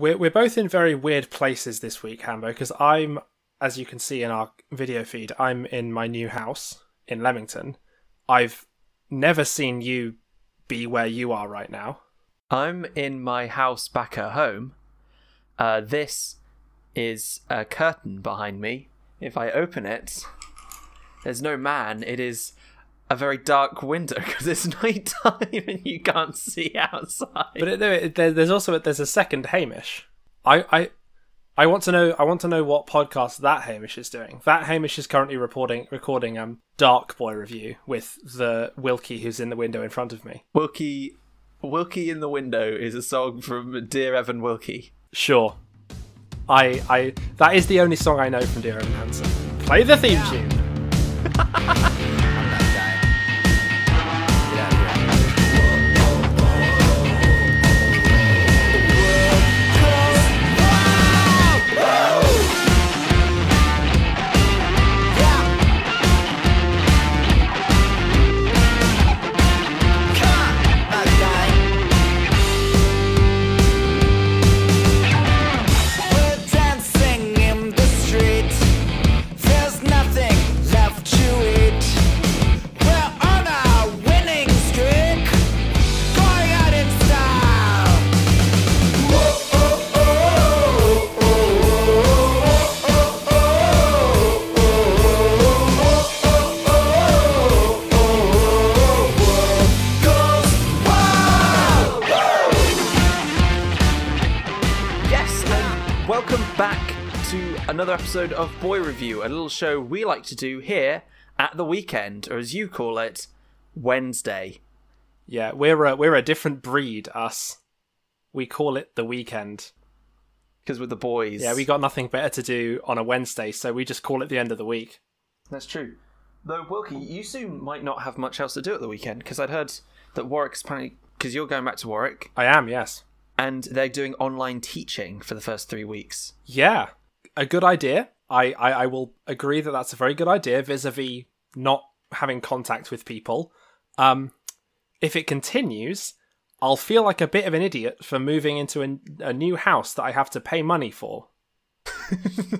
We're we're both in very weird places this week, Hambo, because I'm, as you can see in our video feed, I'm in my new house in Leamington. I've never seen you be where you are right now. I'm in my house back at home. Uh, this is a curtain behind me. If I open it, there's no man. It is a very dark window because it's night time and you can't see outside. But it, it, there, there's also there's a second Hamish. I, I I want to know I want to know what podcast that Hamish is doing. That Hamish is currently reporting recording um Dark Boy review with the Wilkie who's in the window in front of me. Wilkie Wilkie in the window is a song from Dear Evan Wilkie. Sure. I I that is the only song I know from Dear Evan Hansen. Play the theme tune. episode of Boi Review, a little show we like to do here at the weekend, or as you call it, Wednesday. Yeah, we're a, we're a different breed. Us. We call it the weekend. Because we're the boys. Yeah, we got nothing better to do on a Wednesday, so we just call it the end of the week. That's true. Though, Wilkie, you soon might not have much else to do at the weekend, because I'd heard that Warwick's planning. Because you're going back to Warwick, I am, yes. and they're doing online teaching for the first three weeks. Yeah, a good idea. I, I, I will agree that that's a very good idea vis-a-vis not having contact with people. Um, if it continues, I'll feel like a bit of an idiot for moving into a, a new house that I have to pay money for.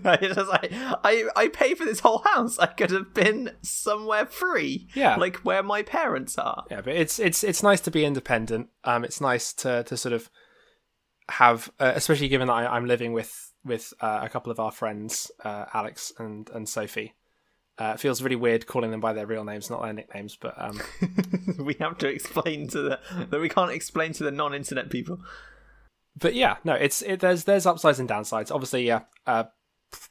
Like, I, I pay for this whole house. I could have been somewhere free. Yeah. Like where my parents are. Yeah, but it's it's it's nice to be independent. Um, it's nice to to sort of have, uh, especially given that I, I'm living with with uh, a couple of our friends, uh, Alex and and Sophie. Uh, it feels really weird calling them by their real names, not their nicknames. But um, we have to explain to the that we can't explain to the non-internet people. but yeah, no, it's it, there's there's upsides and downsides. Obviously, yeah, uh,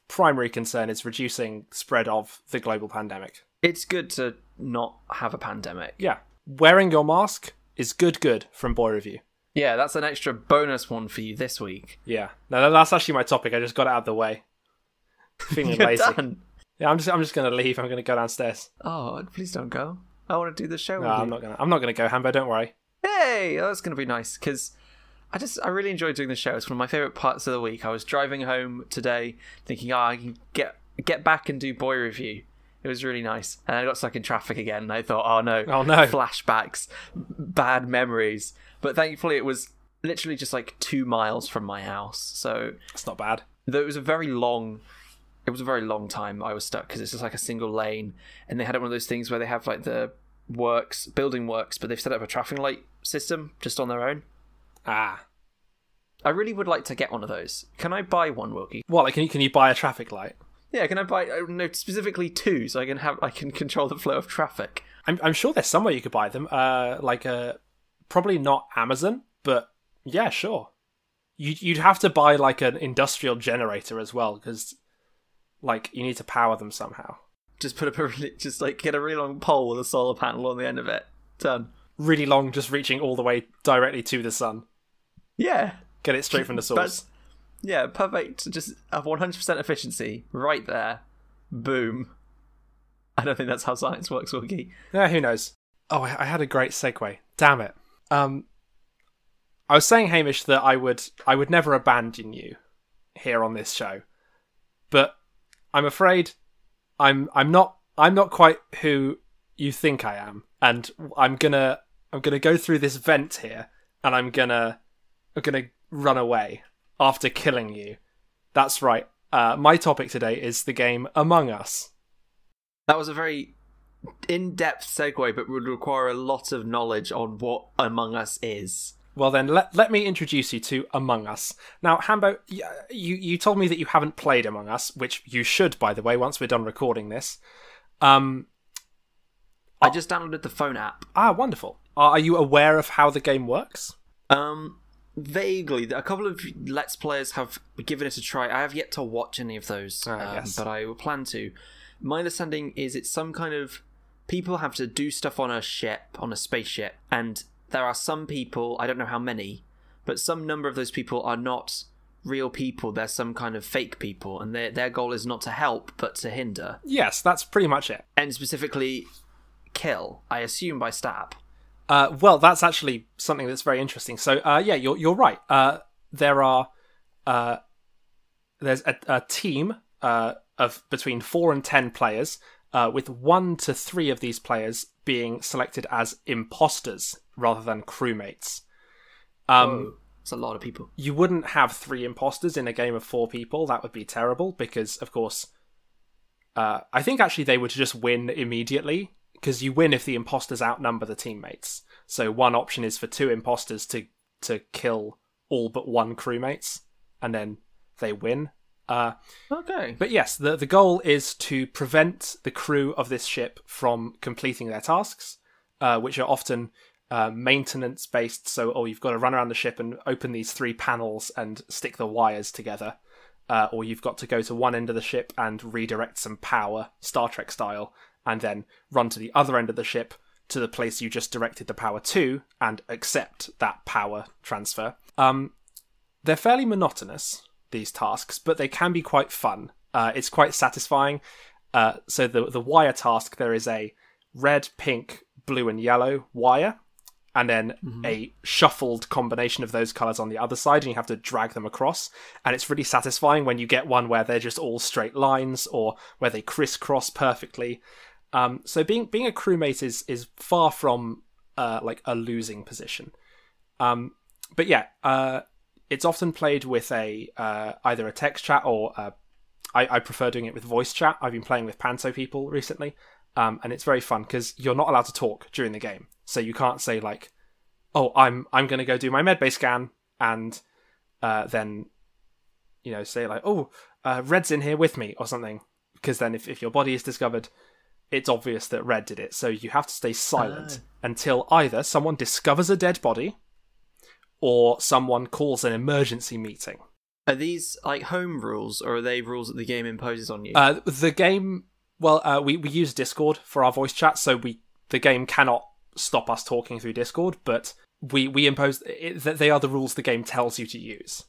primary concern is reducing spread of the global pandemic. It's good to not have a pandemic. Yeah, wearing your mask is good, good from Boi Review. Yeah, that's an extra bonus one for you this week. Yeah, no, that's actually my topic. I just got it out of the way. Feeling You're lazy. done. Yeah, I'm just I'm just gonna leave. I'm gonna go downstairs. Oh, please don't go. I want to do the show. No, with I'm you. not gonna. I'm not gonna go, Hambo. Don't worry. Hey, oh, that's going to be nice because I just I really enjoyed doing the show. It's one of my favorite parts of the week. I was driving home today, thinking, "Ah, I can get get back and do Boi Review." It was really nice, and I got stuck in traffic again. And I thought, "Oh no, Oh, no. flashbacks, bad memories." But thankfully, it was literally just like two miles from my house. So it's not bad. though it was a very long it was a very long time i was stuck because it's just like a single lane and they had one of those things where they have like the works building works but they've set up a traffic light system just on their own Ah, i really would like to get one of those can i buy one wilkie what? Like, can you can you buy a traffic light? yeah can i buy uh, no specifically two so i can have i can control the flow of traffic I'm I'm sure there's somewhere you could buy them. Uh, like uh, probably not Amazon, but yeah, sure. You'd you'd have to buy like an industrial generator as well because like you need to power them somehow. just put up a really just like get a really long pole with a solar panel on the end of it done Really long, just reaching all the way directly to the sun. yeah Get it straight from the source. That's- yeah perfect just have 100% efficiency right there boom i don't think that's how science works wilkie Yeah, who knows? Oh, I I had a great segue. Damn it. Um, I was saying, Hamish, that I would I would never abandon you here on this show, but I'm afraid I'm I'm not I'm not quite who you think I am, and I'm gonna I'm gonna go through this vent here, and I'm gonna I'm gonna run away. after killing you. That's right. Uh, my topic today is the game Among Us. That was a very in-depth segue, but would require a lot of knowledge on what Among Us is. Well, then let let me introduce you to Among Us. Now, Hambo, you you told me that you haven't played Among Us, which you should, by the way, once we're done recording this. Um, I just downloaded the phone app. ah, wonderful. Are you aware of how the game works? Um, vaguely, a couple of Let's Players have given it a try. I have yet to watch any of those, Ah, um, yes. but I will plan to. My understanding is it's some kind of people have to do stuff on a ship, on a spaceship, and there are some people, I don't know how many, but some number of those people are not real people. They're some kind of fake people, and their their goal is not to help but to hinder, Yes, that's pretty much it. and specifically kill. I assume by stab. Uh, well, that's actually something that's very interesting. So, uh, yeah, you're you're right. Uh, there are uh, there's a, a team uh, of between four and ten players, uh, with one to three of these players being selected as imposters rather than crewmates. Um, it's a lot of people. you wouldn't have three imposters in a game of four people. That would be terrible because, of course, uh, I think actually they would just win immediately because you win if the imposters outnumber the teammates. So one option is for two imposters to to kill all but one crewmates, and then they win. Uh, Okay. but yes, the the goal is to prevent the crew of this ship from completing their tasks, uh, which are often uh, maintenance based. So, oh, you've got to run around the ship and open these three panels and stick the wires together, uh, or you've got to go to one end of the ship and redirect some power, Star Trek style, and then run to the other end of the ship to the place you just directed the power to and accept that power transfer. Um, they're fairly monotonous these tasks, but they can be quite fun. Uh, it's quite satisfying. Uh, so the the wire task there is a red, pink, blue, and yellow wire, and then a shuffled combination of those colors on the other side, and you have to drag them across. And it's really satisfying when you get one where they're just all straight lines or where they crisscross perfectly. Um, so being being a crewmate is is far from uh, like a losing position. Um, but yeah, uh, it's often played with a uh, either a text chat or uh, I, I prefer doing it with voice chat. I've been playing with Panto people recently, um, and it's very fun because you're not allowed to talk during the game, so you can't say like, "Oh, I'm I'm going to go do my medbay scan," and uh, then you know say like, "Oh, uh, Red's in here with me" or something, because then if if your body is discovered, it's obvious that Red did it. So you have to stay silent until either someone discovers a dead body or someone calls an emergency meeting. Are these like home rules, or are they rules that the game imposes on you? Uh, the game, well, uh, we we use Discord for our voice chat, so we the game cannot stop us talking through Discord, but we we impose it, th- they are the rules the game tells you to use.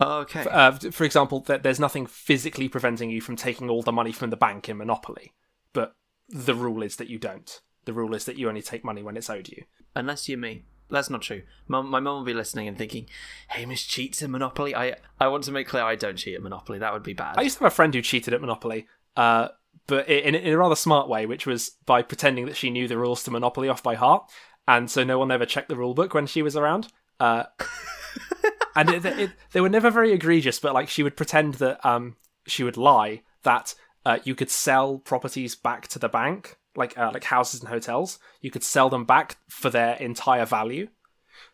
okay. Uh, for example, that there's nothing physically preventing you from taking all the money from the bank in Monopoly, but the rule is that you don't. The rule is that you only take money when it's owed you. Unless you're me. That's not true. My mum will be listening and thinking, Hamish cheats at Monopoly. I I want to make clear I don't cheat at Monopoly. That would be bad. I used to have a friend who cheated at Monopoly, uh, but in, in a rather smart way, which was by pretending that she knew the rules to Monopoly off by heart, and so no one ever checked the rule book when she was around. Uh, and it, it, they were never very egregious, but like she would pretend that um, she would lie that uh, you could sell properties back to the bank, like uh, like houses and hotels. You could sell them back for their entire value.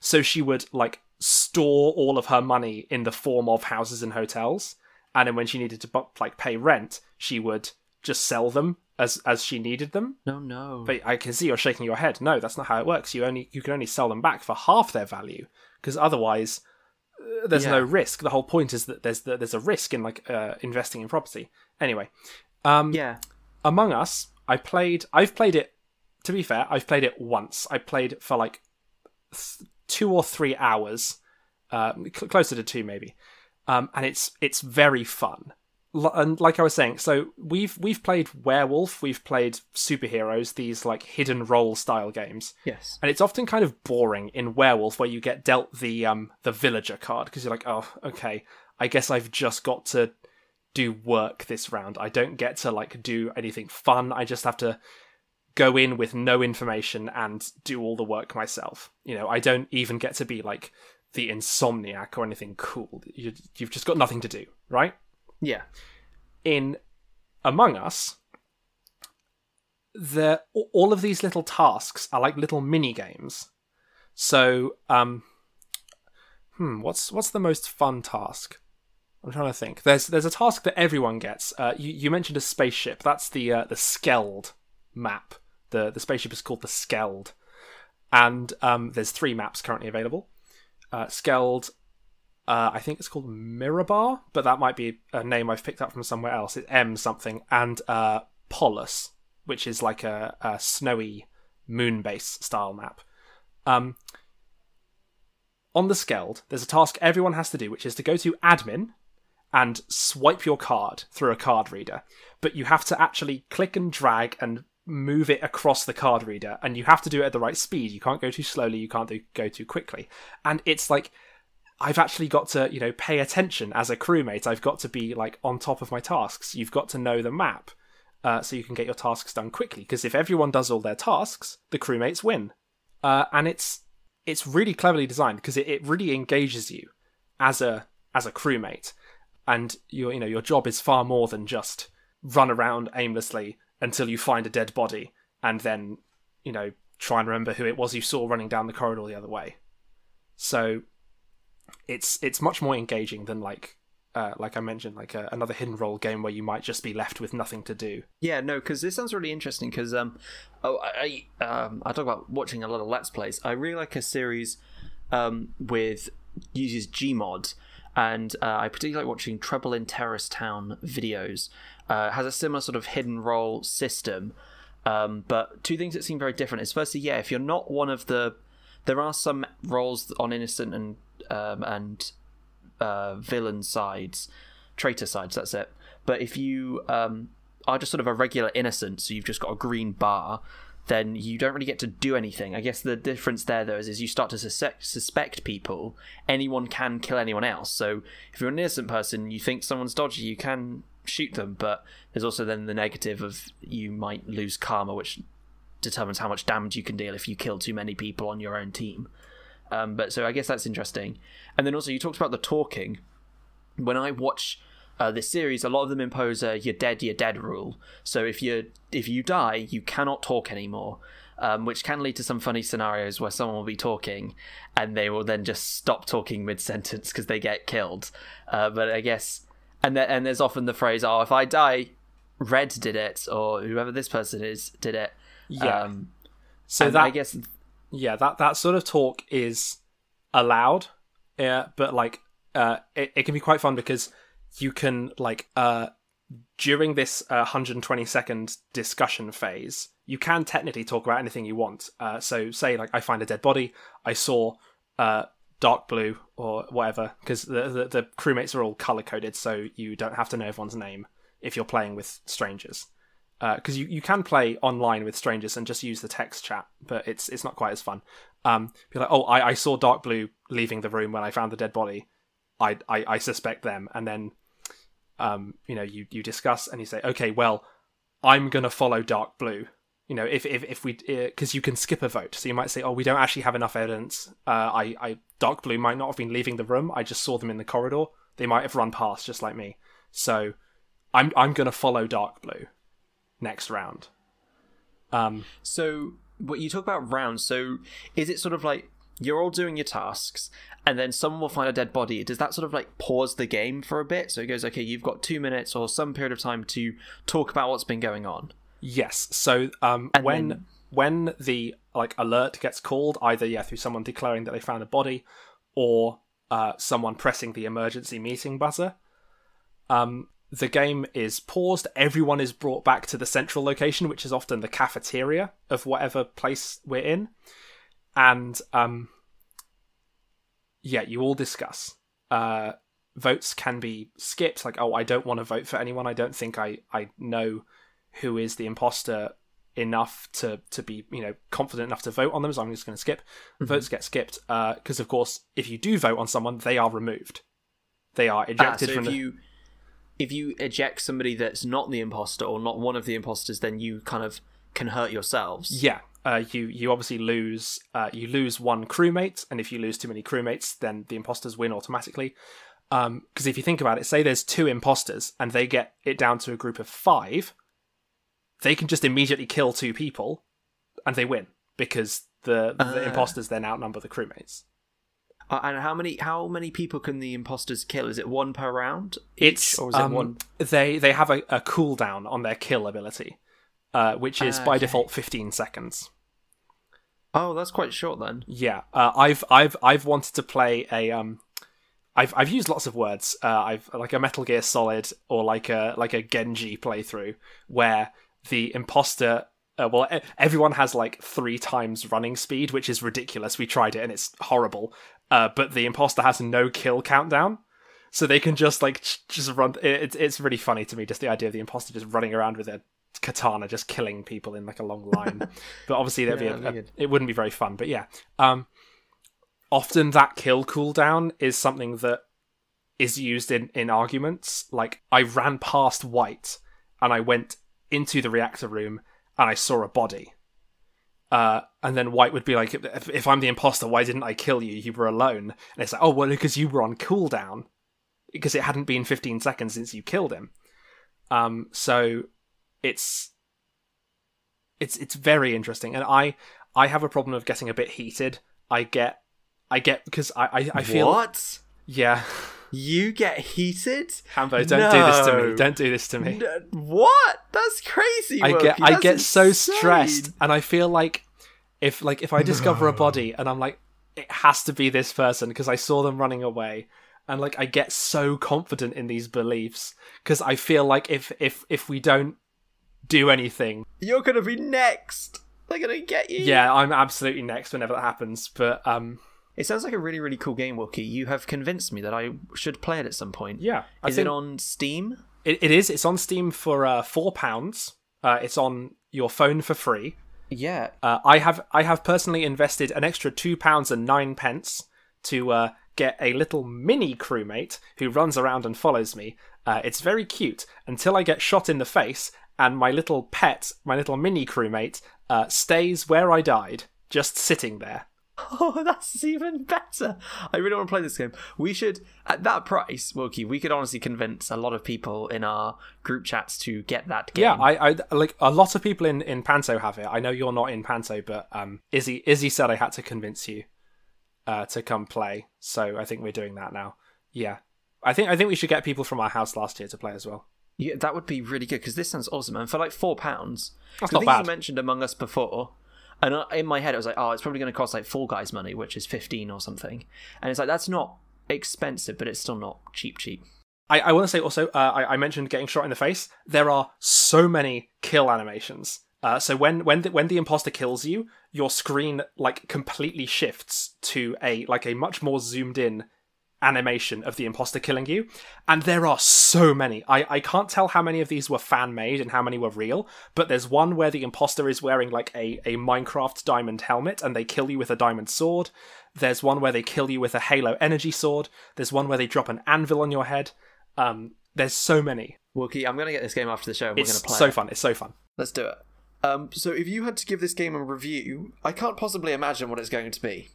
So she would like store all of her money in the form of houses and hotels, and then when she needed to like pay rent, she would just sell them as as she needed them. no, no. But I can see you're shaking your head. No, that's not how it works. You only you can only sell them back for half their value because otherwise uh, there's no risk. The whole point is that there's there's a risk in like uh, investing in property. Anyway, um, yeah. Among Us, I played. I've played it. To be fair, I've played it once. I played for like th- two or three hours, uh, cl- closer to two maybe, um, and it's it's very fun. L- and like I was saying, so we've we've played Werewolf, we've played superheroes, these like hidden role style games, Yes. and it's often kind of boring in Werewolf where you get dealt the um the villager card because you're like, oh, okay, I guess I've just got to do work this round. I don't get to like do anything fun. I just have to go in with no information and do all the work myself. You know, I don't even get to be like the insomniac or anything cool. You, you've just got nothing to do, right? Yeah. in Among Us, the all of these little tasks are like little mini games. So, um, hmm, what's what's the most fun task? I'm trying to think. There's there's a task that everyone gets. Uh, you you mentioned a spaceship. That's the uh, the Skeld map. The the spaceship is called the Skeld, and um, there's three maps currently available. Uh, Skeld, uh, I think it's called Mirabar, but that might be a name I've picked up from somewhere else. It's M something, and uh, Polus, which is like a, a snowy moon base style map. Um, on the Skeld, there's a task everyone has to do, which is to go to admin and swipe your card through a card reader. But you have to actually click and drag and move it across the card reader, and you have to do it at the right speed. You can't go too slowly, you can't do, go too quickly. And it's like I've actually got to, you know, pay attention as a crewmate. I've got to be like on top of my tasks. You've got to know the map uh, so you can get your tasks done quickly. Because if everyone does all their tasks, the crewmates win. Uh, and it's it's really cleverly designed because it, it really engages you as a as a crewmate, and your you know your job is far more than just run around aimlessly until you find a dead body and then you know try and remember who it was you saw running down the corridor the other way. So it's it's much more engaging than like uh, like I mentioned, like a, another hidden role game where you might just be left with nothing to do. Yeah, no, because this sounds really interesting. Because um, oh, I I, um, I talk about watching a lot of let's plays. I really like a series um with uses Gmod, and uh, I particularly like watching Trouble in Terrorist Town videos. Uh, has a similar sort of hidden role system, um, but two things that seem very different is firstly, yeah, if you're not one of the, there are some roles on innocent and um, and uh, villain sides, traitor sides. That's it. But if you um, are just sort of a regular innocent, so you've just got a green bar, then you don't really get to do anything. I guess the difference there, though, is, is you start to suspect, suspect people. Anyone can kill anyone else. So if you're an innocent person, you think someone's dodgy, you can shoot them. But there's also then the negative of you might lose karma, which determines how much damage you can deal if you kill too many people on your own team. Um, but so I guess that's interesting. And then also you talked about the talking. When I watch uh, this series, a lot of them impose a "you're dead, you're dead" rule. So if you if you die, you cannot talk anymore, um, which can lead to some funny scenarios where someone will be talking and they will then just stop talking mid sentence because they get killed. Uh, but I guess and there, and there's often the phrase, "Oh, if I die, Red did it," or whoever this person is did it. Yeah. Um, So that I guess yeah that that sort of talk is allowed yeah but like uh it, it can be quite fun because you can like uh during this uh, 120 second discussion phase you can technically talk about anything you want uh so say like i find a dead body i saw uh dark blue or whatever because the, the the crewmates are all color coded so you don't have to know everyone's name if you're playing with strangers because you, you can play online with strangers and just use the text chat, but it's it's not quite as fun. Um, be like, oh, I, I saw Dark Blue leaving the room when I found the dead body. I I, I suspect them, and then um, you know you you discuss and you say, okay, well, I'm gonna follow Dark Blue. You know, if if if we because you can skip a vote, so you might say, oh, we don't actually have enough evidence. Uh, I I Dark Blue might not have been leaving the room. I just saw them in the corridor. They might have run past just like me. So I'm I'm gonna follow Dark Blue next round. Um, So, what you talk about rounds. So, is it sort of like you're all doing your tasks, and then someone will find a dead body? Does that sort of like pause the game for a bit? So it goes, okay, you've got two minutes or some period of time to talk about what's been going on. yes. So um, when then- when the like alert gets called, either yeah through someone declaring that they found a body, or uh, someone pressing the emergency meeting buzzer, um, the game is paused. Everyone is brought back to the central location, which is often the cafeteria of whatever place we're in, and um, yeah, you all discuss. Uh, votes can be skipped. Like, oh, I don't want to vote for anyone. I don't think I I know who is the imposter enough to to be you know confident enough to vote on them. So I'm just going to skip. Votes get skipped because, of course, if you do vote on someone, they are removed. They are Ah, ejected so from if the. you if you eject somebody that's not the imposter or not one of the imposters, then you kind of can hurt yourselves. Yeah, uh, you you obviously lose uh, you lose one crewmate, and if you lose too many crewmates, then the imposters win automatically. Because if you think about it, say there's two imposters and they get it down to a group of five, they can just immediately kill two people, and they win because the the Ah. imposters then outnumber the crewmates. Uh, and how many how many people can the imposters kill? Is it one per round? It's or is it um, one? They they have a, a cooldown on their kill ability, uh, which is Ah, by default 15 seconds. Oh, that's quite short then. Yeah, uh, I've I've I've wanted to play a um, I've I've used lots of words. Uh, I've like a Metal Gear Solid or like a like a Genji playthrough where the imposter. Uh, well, everyone has like three times running speed, which is ridiculous. We tried it and it's horrible. Uh, but the imposter has no kill countdown, so they can just like just run. it- It's it's really funny to me, just the idea of the imposter just running around with a katana, just killing people in like a long line. but obviously, Yeah, be a, a, it wouldn't be very fun. But yeah, um, often that kill cooldown is something that is used in in arguments. Like I ran past White and I went into the reactor room and I saw a body. Uh, and then White would be like, if, if I'm the imposter, why didn't I kill you? You were alone. And it's like, oh, well, because you were on cooldown. Because it hadn't been 15 seconds since you killed him. Um, so it's it's it's very interesting, and I I have a problem of getting a bit heated. I get I get because I I, I feel what? yeah. You get heated? Hambo, don't do this to me. Don't do this to me. N- what? That's crazy. I get Wokey. I That's get so stressed, and I feel like if like if I discover a body and I'm like it has to be this person because I saw them running away, and like I get so confident in these beliefs because I feel like if if if we don't do anything, You're gonna be next. They're gonna get you. yeah, I'm absolutely next whenever that happens. But um, It sounds like a really, really cool game, Wookie. You have convinced me that I should play it at some point. yeah, I Is think it on Steam? it, it is. It's on Steam for uh, four pounds. Uh, it's on your phone for free. Yeah. Uh, I have I have personally invested an extra two pounds and nine pence to uh, get a little mini crewmate who runs around and follows me. Uh, it's very cute until I get shot in the face, and my little pet, my little mini crewmate, uh, stays where I died, just sitting there. Oh, that's even better. I really want to play this game. We should, at that price, Wookie, we could honestly convince a lot of people in our group chats to get that game. Yeah, I, I like a lot of people in in Panto have it. I know you're not in Panto, but um, Izzy Izzy said I had to convince you uh, to come play. So I think we're doing that now. Yeah, I think I think we should get people from our house last year to play as well. Yeah, that would be really good because this sounds awesome. And for like four pounds, That's not bad. you mentioned Among Us before, and in my head it was like, oh, it's probably going to cost like Fall Guys money, which is fifteen or something. And it's like that's not expensive, but it's still not cheap, cheap. I, I want to say also, uh, I, I mentioned getting shot in the face. There are so many kill animations. Uh, so when when the, when the imposter kills you, your screen like completely shifts to a like a much more zoomed in animation of the imposter killing you, and there are so many. I I can't tell how many of these were fan made and how many were real, but there's one where the imposter is wearing like a a Minecraft diamond helmet and they kill you with a diamond sword. There's one where they kill you with a Halo energy sword. There's one where they drop an anvil on your head. Um, there's so many. Wookie, I'm going to get this game after the show. and We're going It's to play. so it. fun. It's so fun. Let's do it. Um, so if you had to give this game a review, I can't possibly imagine what it's going to be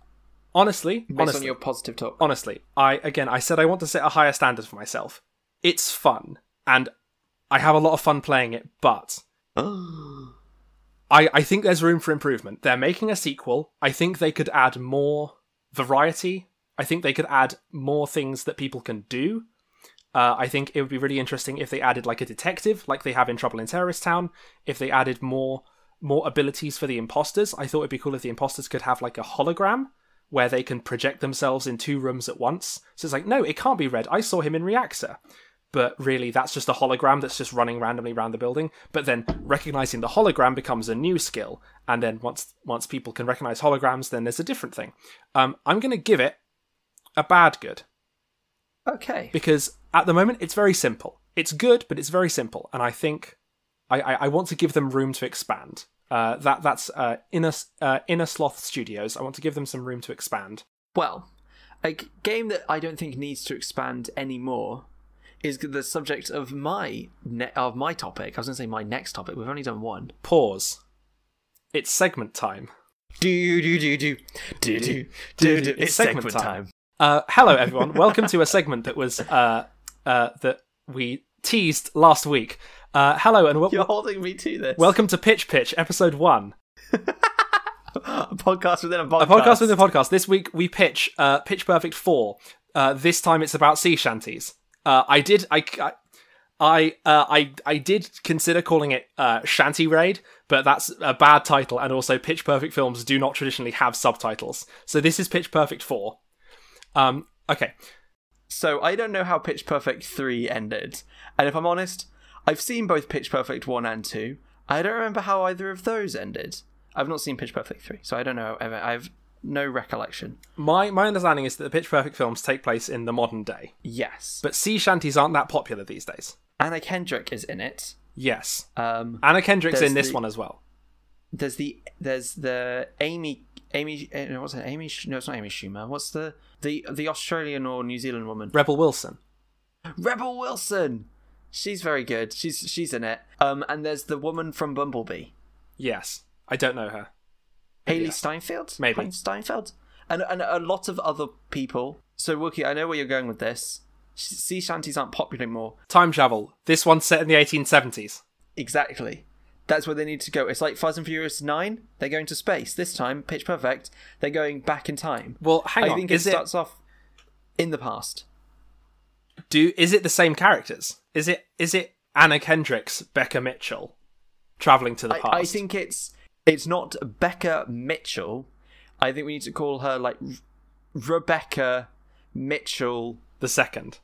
Honestly, based honestly, on your positive talk. honestly, I again, I said I want to set a higher standard for myself. It's fun, and I have a lot of fun playing it. But I, I think there's room for improvement. They're making a sequel. I think they could add more variety. I think they could add more things that people can do. Uh, I think it would be really interesting if they added like a detective, like they have in Trouble in Terrorist Town. If they added more more abilities for the imposters, I thought it'd be cool if the imposters could have like a hologram where they can project themselves in two rooms at once. So it's like, no, it can't be red. I saw him in Reactor. But really, that's just a hologram that's just running randomly around the building. But then recognizing the hologram becomes a new skill. And then once once people can recognize holograms, then there's a different thing. Um, I'm going to give it a bad good Okay. because at the moment it's very simple. It's good, but it's very simple, and I think I, I, I want to give them room to expand. Uh, that that's uh, inner uh, Innersloth studios. I want to give them some room to expand. Well, a g- game that I don't think needs to expand anymore is the subject of my ne- of my topic. I was going to say my next topic. We've only done one. Pause. It's segment time. Do do do do do do do do. It's segment time. Uh, hello, everyone. Welcome to a segment that was uh, uh, that we teased last week. Uh, hello, and w- You're holding me to this. welcome to Pitch Pitch, episode one, a podcast within a podcast. a podcast within a podcast. This week we pitch uh, Pitch Perfect four. Uh, this time it's about sea shanties. Uh, I did I. I I, uh, I I did consider calling it uh, Shanty Raid, but that's a bad title, and also Pitch Perfect films do not traditionally have subtitles. So this is Pitch Perfect four. Um, okay, So I don't know how Pitch Perfect 3 ended. And if I'm honest, I've seen both Pitch Perfect 1 and 2. I don't remember how either of those ended. I've not seen Pitch Perfect 3, so I don't know. I have no recollection. my my understanding is that the Pitch Perfect films take place in the modern day, Yes. but sea shanties aren't that popular these days. Anna Kendrick is in it. Yes, Um, Anna Kendrick's in this the- one as well. there's the there's the Amy Amy no, what's it Amy no it's not Amy Schumer what's the the the Australian or New Zealand woman Rebel Wilson. Rebel Wilson she's very good she's she's in it um and there's the woman from Bumblebee Yes, I don't know her. Hailee Yeah. Steinfeld Maybe. Hailee Steinfeld and and a lot of other people so Wookie I know where you're going with this sea shanties aren't popular anymore Time travel. This one's set in the 1870s. Exactly. That's where they need to go. It's like Fast and Furious 9. They're going to space. This time, Pitch Perfect, they're going back in time. Well, hang I on. think is it it starts off in the past. do is it the same characters? Is it is it Anna Kendrick's Beca Mitchell traveling to the I, past? I think it's it's not Beca Mitchell. I think we need to call her like Rebecca Mitchell, the second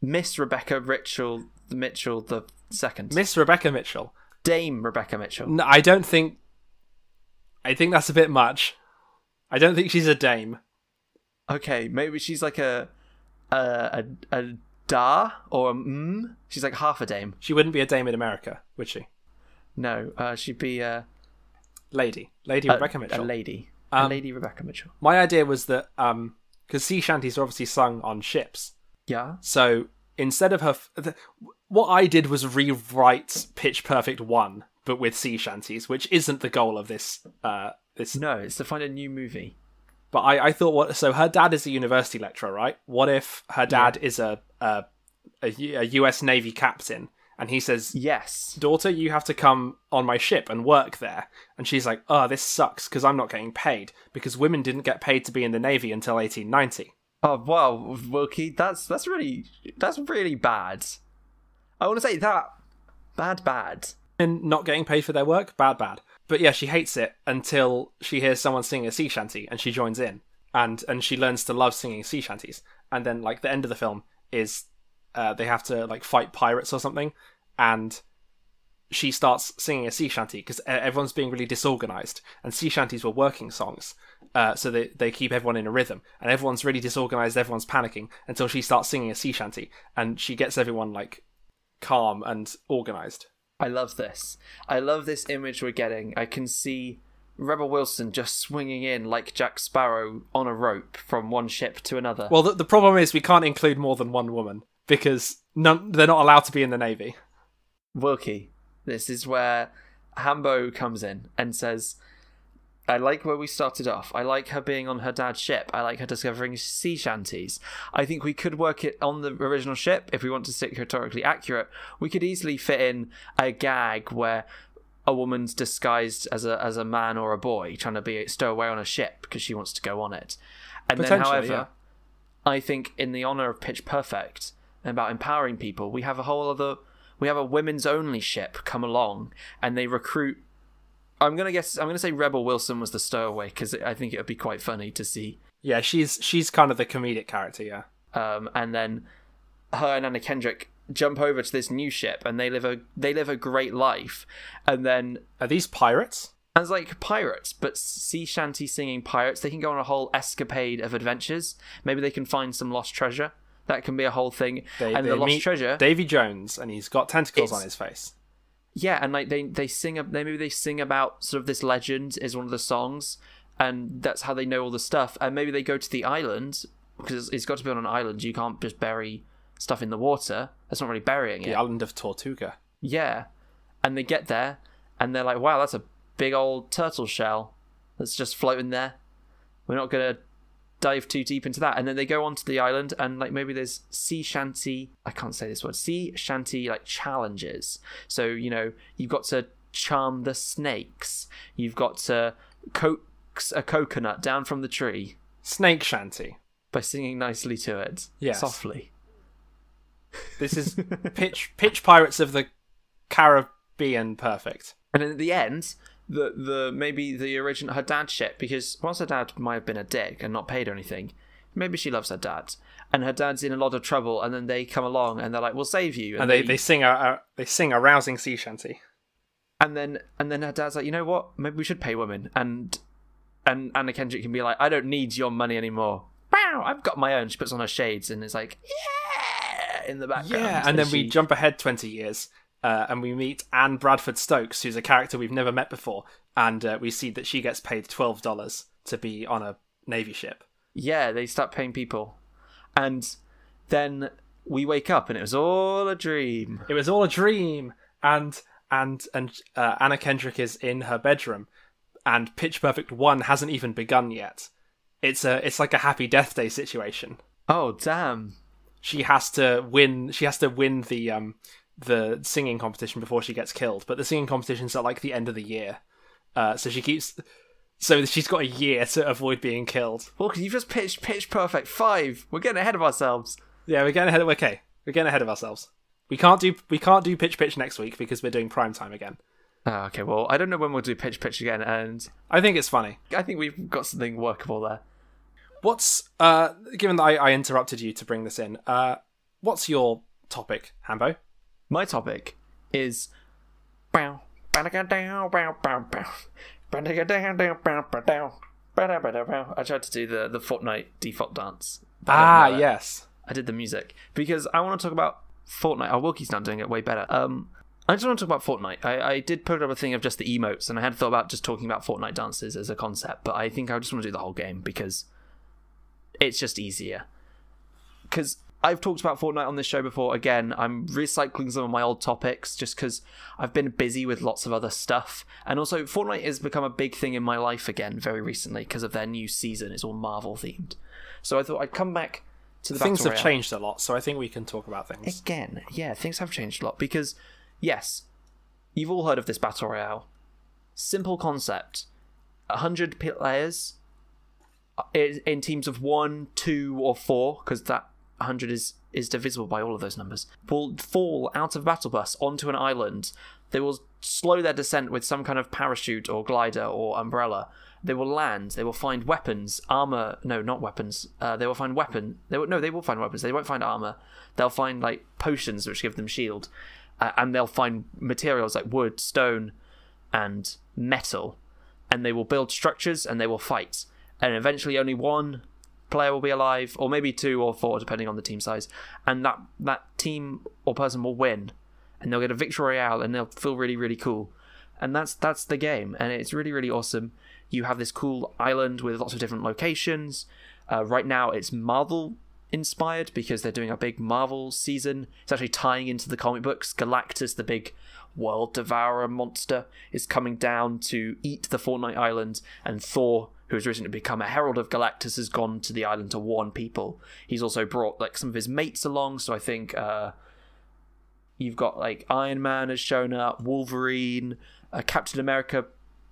Miss Rebecca Mitchell, Mitchell the second, Miss Rebecca Mitchell. Dame Rebecca Mitchell. No, I don't think. I think that's a bit much. I don't think she's a dame. Okay, maybe she's like a a a, a da or a mm. She's like half a dame. She wouldn't be a dame in America, would she? No, uh, she'd be a, Lady, Lady a, Rebecca a Mitchell. lady. Um, a lady Rebecca Mitchell. My idea was that um, because sea shanties are obviously sung on ships, Yeah. So instead of her, f- the, what I did was rewrite Pitch Perfect one, but with sea shanties, which isn't the goal of this. Uh, this, No, it's to find a new movie. but I, I thought, what? So her dad is a university lecturer, right? What if her dad is a, a a U.S. Navy captain, and he says, Yes. "Daughter, you have to come on my ship and work there," and she's like, "Oh, this sucks because I'm not getting paid because women didn't get paid to be in the Navy until 1890." Oh wow, Wilkie, that's that's really that's really bad. I want to say that bad, bad. and not getting paid for their work, bad, bad. But yeah, she hates it until she hears someone singing a sea shanty and she joins in, and and she learns to love singing sea shanties. And then like the end of the film is uh, they have to like fight pirates or something, and she starts singing a sea shanty because everyone's being really disorganized, and sea shanties were working songs, uh, so they they keep everyone in a rhythm, and everyone's really disorganized, everyone's panicking until she starts singing a sea shanty, and she gets everyone like calm and organized. I love this. I love this image we're getting. I can see Rebel Wilson just swinging in like Jack Sparrow on a rope from one ship to another. Well, the, the problem is we can't include more than one woman because none, they're not allowed to be in the navy. Wilkie, this is where Hambo comes in and says, I like where we started off. I like her being on her dad's ship. I like her discovering sea shanties. I think we could work it on the original ship if we want to stick historically accurate. We could easily fit in a gag where a woman's disguised as a as a man or a boy trying to be a stowaway on a ship because she wants to go on it. And then, however, yeah. I think in the honor of Pitch Perfect and about empowering people, we have a whole other we have a women's only ship come along and they recruit I'm gonna guess I'm gonna say Rebel Wilson was the stowaway because I think it would be quite funny to see. Yeah, she's she's kind of the comedic character. Yeah, Um, and then her and Anna Kendrick jump over to this new ship and they live a they live a great life. And then are these pirates? as like pirates, but sea shanty singing pirates, they can go on a whole escapade of adventures. Maybe they can find some lost treasure. That can be a whole thing. They, and they the lost treasure. Davy Jones, and he's got tentacles on his face. Yeah, and like they they sing they maybe they sing about sort of this legend is one of the songs, and that's how they know all the stuff. And maybe they go to the island because it's got to be on an island. You can't just bury stuff in the water. That's not really burying it. The island of Tortuga. Yeah, and they get there, and they're like, "Wow, that's a big old turtle shell that's just floating there. We're not gonna dive too deep into that. And then they go onto the island and like maybe there's sea shanty I can't say this word. Sea shanty like challenges. So, you know, you've got to charm the snakes. You've got to coax a coconut down from the tree Snake Shanty. by singing nicely to it. Yes. Softly. This is pitch pitch pirates of the Caribbean perfect. And then at the end, the the maybe the original her dad shit because whilst her dad might have been a dick and not paid or anything, maybe she loves her dad, and her dad's in a lot of trouble, and then they come along and they're like, "We'll save you," And they, they sing a, a they sing a rousing sea shanty. and then and then her dad's like, "You know what? Maybe we should pay women." And and Anna Kendrick can be like, "I don't need your money anymore. Wow, I've got my own." She puts on her shades and it's like, "Yeah!" In the background. Yeah, and then we jump ahead twenty years, uh, and we meet Anne Bradford Stokes, who's a character we've never met before, and uh, we see that she gets paid twelve dollars to be on a navy ship. Yeah, they start paying people. And then we wake up and it was all a dream. It was all a dream, and and and uh, Anna Kendrick is in her bedroom, and Pitch Perfect One hasn't even begun yet. It's a it's like a Happy Death Day situation. Oh, damn. She has to win. She has to win the um the singing competition before she gets killed. But the singing competition's at like the end of the year, uh, so she keeps. So she's got a year to avoid being killed. Well, because you just pitched Pitch Perfect 5. We're getting ahead of ourselves. Yeah, we're getting ahead. Of, okay, we're getting ahead of ourselves. We can't do we can't do pitch pitch next week because we're doing prime time again. Oh, okay, well, I don't know when we'll do Pitch Pitch again, and I think it's funny. I think we've got something workable there. What's uh given that I, I interrupted you to bring this in, uh what's your topic, Hambo? My topic is. Bow. I tried to do the, the Fortnite default dance. I Ah, it. yes. I did the music because I want to talk about Fortnite. Oh, Wilkie's now doing it way better. Um, I just want to talk about Fortnite. I, I did put up a thing of just the emotes, and I had thought about just talking about Fortnite dances as a concept, but I think I just want to do the whole game because it's just easier. Because I've talked about Fortnite on this show before. Again, I'm recycling some of my old topics just because I've been busy with lots of other stuff, and also Fortnite has become a big thing in my life again very recently because of their new season. It's all Marvel themed, so I thought I'd come back to the Things have Royale. changed a lot, so I think we can talk about things. Again, yeah, things have changed a lot because, yes, you've all heard of this battle royale. Simple concept: a hundred players in teams of one, two, or four, because that hundred is is divisible by all of those numbers. Will fall out of battle bus onto an island. They will slow their descent with some kind of parachute or glider or umbrella. They will land. They will find weapons, armor. No, not weapons. Uh, they will find weapon. They will, no, they will find weapons. They won't find armor. They'll find like potions which give them shield, uh, and they'll find materials like wood, stone, and metal, and they will build structures and they will fight. And eventually, only one player will be alive, or maybe two or four, depending on the team size, and that that team or person will win, and they'll get a victory royale, and they'll feel really really cool, and that's that's the game, and it's really really awesome. You have this cool island with lots of different locations. Uh, right now, it's Marvel inspired because they're doing a big Marvel season. It's actually tying into the comic books. Galactus, the big world devourer monster, is coming down to eat the Fortnite Island, and Thor, who has recently become a herald of Galactus, has gone to the island to warn people. He's also brought like some of his mates along, so I think uh, you've got like Iron Man has shown up, Wolverine, uh, Captain America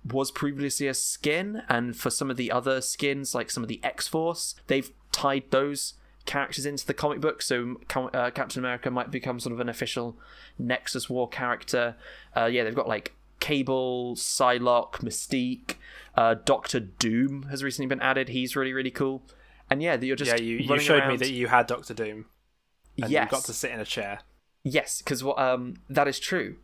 was previously a skin, and for some of the other skins, like some of the X Force, they've tied those characters into the comic book. So uh, Captain America might become sort of an official Nexus War character. Uh, yeah, they've got like Cable, Psylocke, Mystique, uh, Doctor Doom has recently been added. He's really really cool. And yeah, that you're just yeah, you, you showed me that you had Doctor Doom, and yes. you got to sit in a chair. Yes, because um, that is true.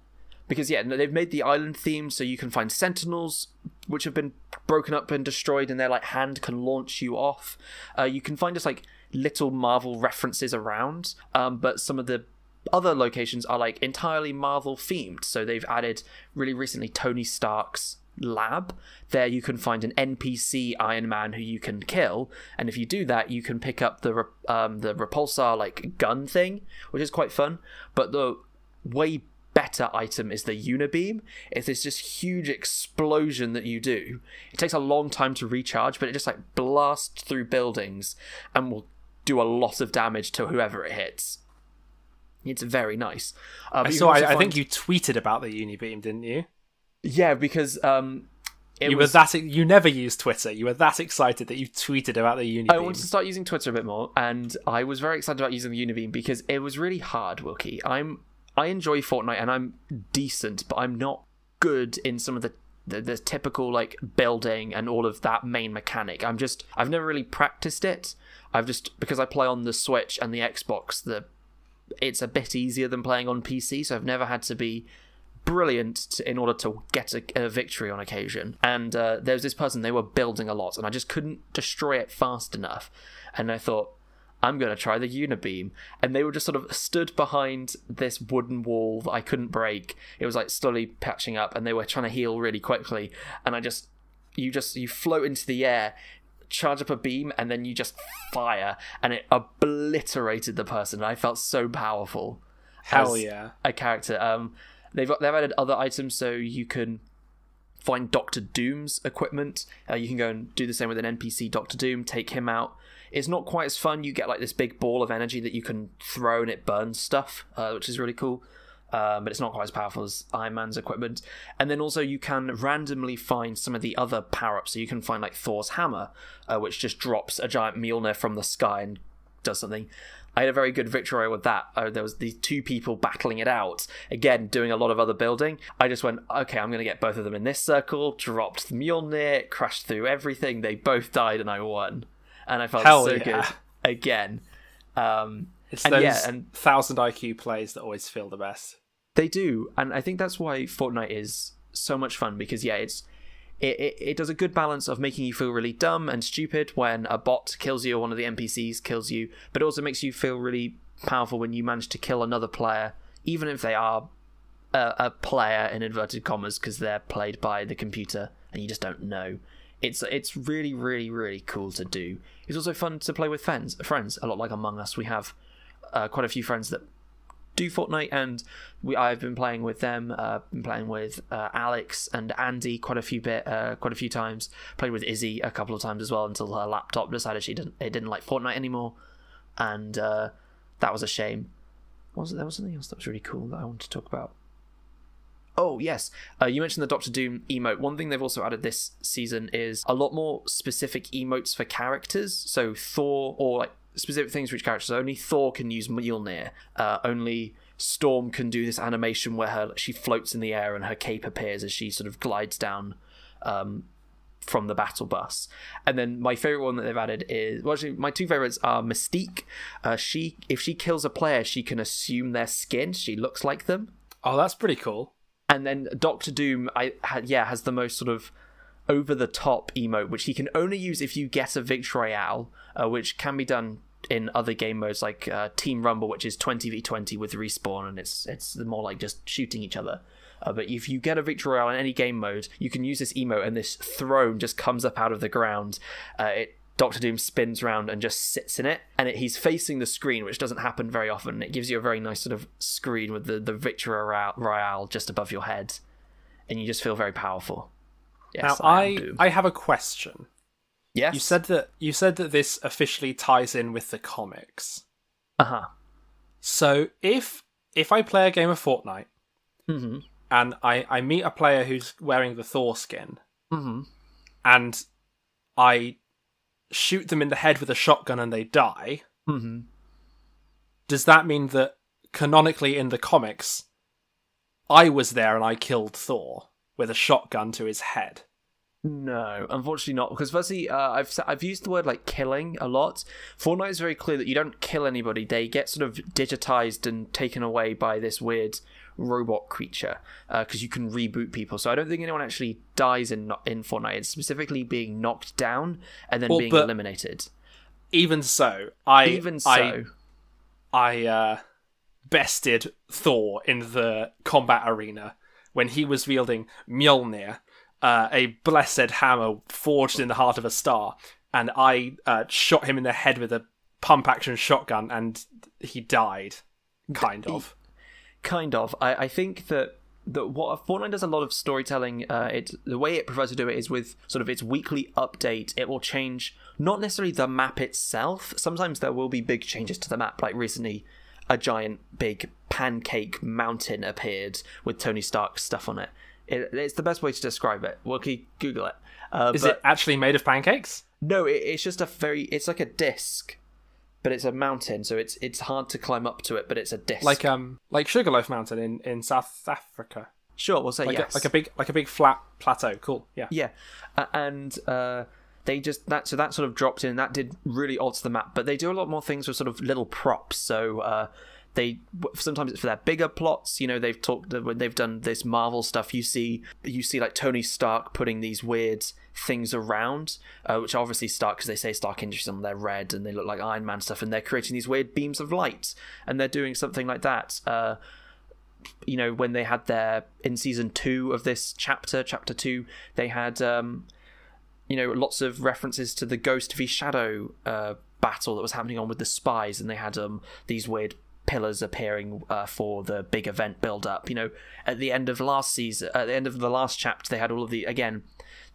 Because yeah, they've made the island themed so you can find sentinels which have been broken up and destroyed, and their like hand can launch you off. Uh, you can find just like little Marvel references around, um, but some of the other locations are like entirely Marvel themed. So they've added really recently Tony Stark's lab. There you can find an NPC Iron Man who you can kill, and if you do that, you can pick up the um, the repulsor like gun thing, which is quite fun. But the way better item is the Unibeam. It's this just huge explosion that you do. It takes a long time to recharge, but it just like blasts through buildings and will do a lot of damage to whoever it hits. It's very nice. Uh, you So can also I, I think you tweeted about the Unibeam, didn't you? yeah, because um, it you was were that you never used Twitter. You were that excited that you tweeted about the Unibeam. I wanted to start using Twitter a bit more, and I was very excited about using the Unibeam because it was really hard, Wilkie. I'm I enjoy Fortnite and I'm decent, but I'm not good in some of the, the the typical like building and all of that main mechanic. I'm just I've never really practiced it. I've just because I play on the Switch and the Xbox, the it's a bit easier than playing on PC, so I've never had to be brilliant to, in order to get a, a victory on occasion. And uh, there was this person, they were building a lot, and I just couldn't destroy it fast enough. And I thought, I'm going to try the Unibeam. And they were just sort of stood behind this wooden wall that I couldn't break. It was like slowly patching up, and they were trying to heal really quickly. And I just, you just, you float into the air. Charge up a beam and then you just fire, and it obliterated the person. And I felt so powerful Hell yeah! a character. Um, they've they've added other items so you can find Doctor Doom's equipment. Uh, you can go and do the same with an NPC, Doctor Doom. Take him out. It's not quite as fun. You get like this big ball of energy that you can throw and it burns stuff, uh, which is really cool. Um, but it's not quite as powerful as Iron Man's equipment. And then also you can randomly find some of the other power ups. So you can find like Thor's hammer, uh, which just drops a giant Mjolnir from the sky and does something. I had a very good victory with that. Uh, there was these two people battling it out. Again, doing a lot of other building. I just went, okay, I'm going to get both of them in this circle. Dropped the Mjolnir, crashed through everything. They both died, and I won. And I felt Hell so yeah. good again. Um, It's and those yeah, and thousand IQ plays that always feel the best. they do, and I think that's why Fortnite is so much fun because yeah, it's it, it, it does a good balance of making you feel really dumb and stupid when a bot kills you or one of the NPCs kills you, but it also makes you feel really powerful when you manage to kill another player, even if they are a, a player in inverted commas because they're played by the computer and you just don't know. It's it's really really really cool to do. It's also fun to play with friends. Friends, a lot like Among Us. We have uh, quite a few friends that do Fortnite, and we I've been playing with them. Uh, been playing with uh, Alex and Andy quite a few bit, uh, quite a few times. Played with Izzy a couple of times as well until her laptop decided she didn't it didn't like Fortnite anymore, and uh, that was a shame. Was? There was something else that was really cool that I wanted to talk about. Oh yes, uh, you mentioned the Doctor Doom emote. One thing they've also added this season is a lot more specific emotes for characters. So Thor, or like specific things for each character. So only Thor can use Mjolnir. Uh, only Storm can do this animation where her she floats in the air and her cape appears as she sort of glides down um, from the battle bus. And then my favorite one that they've added is well, actually, my two favorites are Mystique. Uh, she if she kills a player, she can assume their skin. She looks like them Oh, that's pretty cool. and then Doctor Doom, I yeah has the most sort of over the top emote, which he can only use if you get a victory royale, uh, which can be done in other game modes like uh, Team Rumble, which is twenty v twenty with respawn, and it's it's more like just shooting each other. Uh, but if you get a victory royale in any game mode, you can use this emote, and this throne just comes up out of the ground. Uh, it Doctor Doom spins around and just sits in it, and it, he's facing the screen, which doesn't happen very often. It gives you a very nice sort of screen with the the victory royale, royale just above your head, and you just feel very powerful. Yes, now I, I. I have a question. Yes, You said that you said that this officially ties in with the comics. uh huh. So if if I play a game of Fortnite Mm-hmm. and I I meet a player who's wearing the Thor skin Mm-hmm. and I shoot them in the head with a shotgun and they die, Mm-hmm. does that mean that canonically in the comics I was there and I killed Thor with a shotgun to his head? No, unfortunately not. Because firstly, uh, I've I've used the word like killing a lot. Fortnite is very clear that you don't kill anybody; they get sort of digitized and taken away by this weird robot creature. Because you can reboot people, so I don't think anyone actually dies in in Fortnite. It's specifically being knocked down and then Well, being eliminated. Even so, I Even so, I I uh, bested Thor in the combat arena when he was wielding Mjolnir, uh, a blessed hammer forged in the heart of a star, and I uh, shot him in the head with a pump action shotgun, and he died. Kind of. Kind of. I, I think that that what Fortnite does a lot of storytelling. Uh, it the way it prefers to do it is with sort of its weekly update. It will change not necessarily the map itself. Sometimes there will be big changes to the map. Like recently, a giant big pancake mountain appeared with Tony Stark's stuff on it. It it's the best way to describe it. Well, can Google it? Uh, Is but- it actually made of pancakes? no, it, it's just a very. It's like a disc, but it's a mountain, so it's it's hard to climb up to it. But it's a disc. Like um, like Sugarloaf Mountain in, in South Africa. sure, we'll say Like yes. a, like a big like a big flat plateau. Cool. Yeah. Yeah, uh, and uh, they just that so that sort of dropped in. That did really alter the map, but they do a lot more things with sort of little props. So uh, they sometimes it's for their bigger plots. You know, they've talked when they've done this Marvel stuff. You see, you see like Tony Stark putting these weird things around, uh, which obviously Stark because they say Stark Industries on they're red and they look like Iron Man stuff, and they're creating these weird beams of light, and they're doing something like that. Uh, you know when they had their in season two of this chapter chapter two they had um you know lots of references to the ghost v shadow uh battle that was happening on with the spies and they had um these weird pillars appearing uh, for the big event build up you know at the end of last season at the end of the last chapter they had all of the again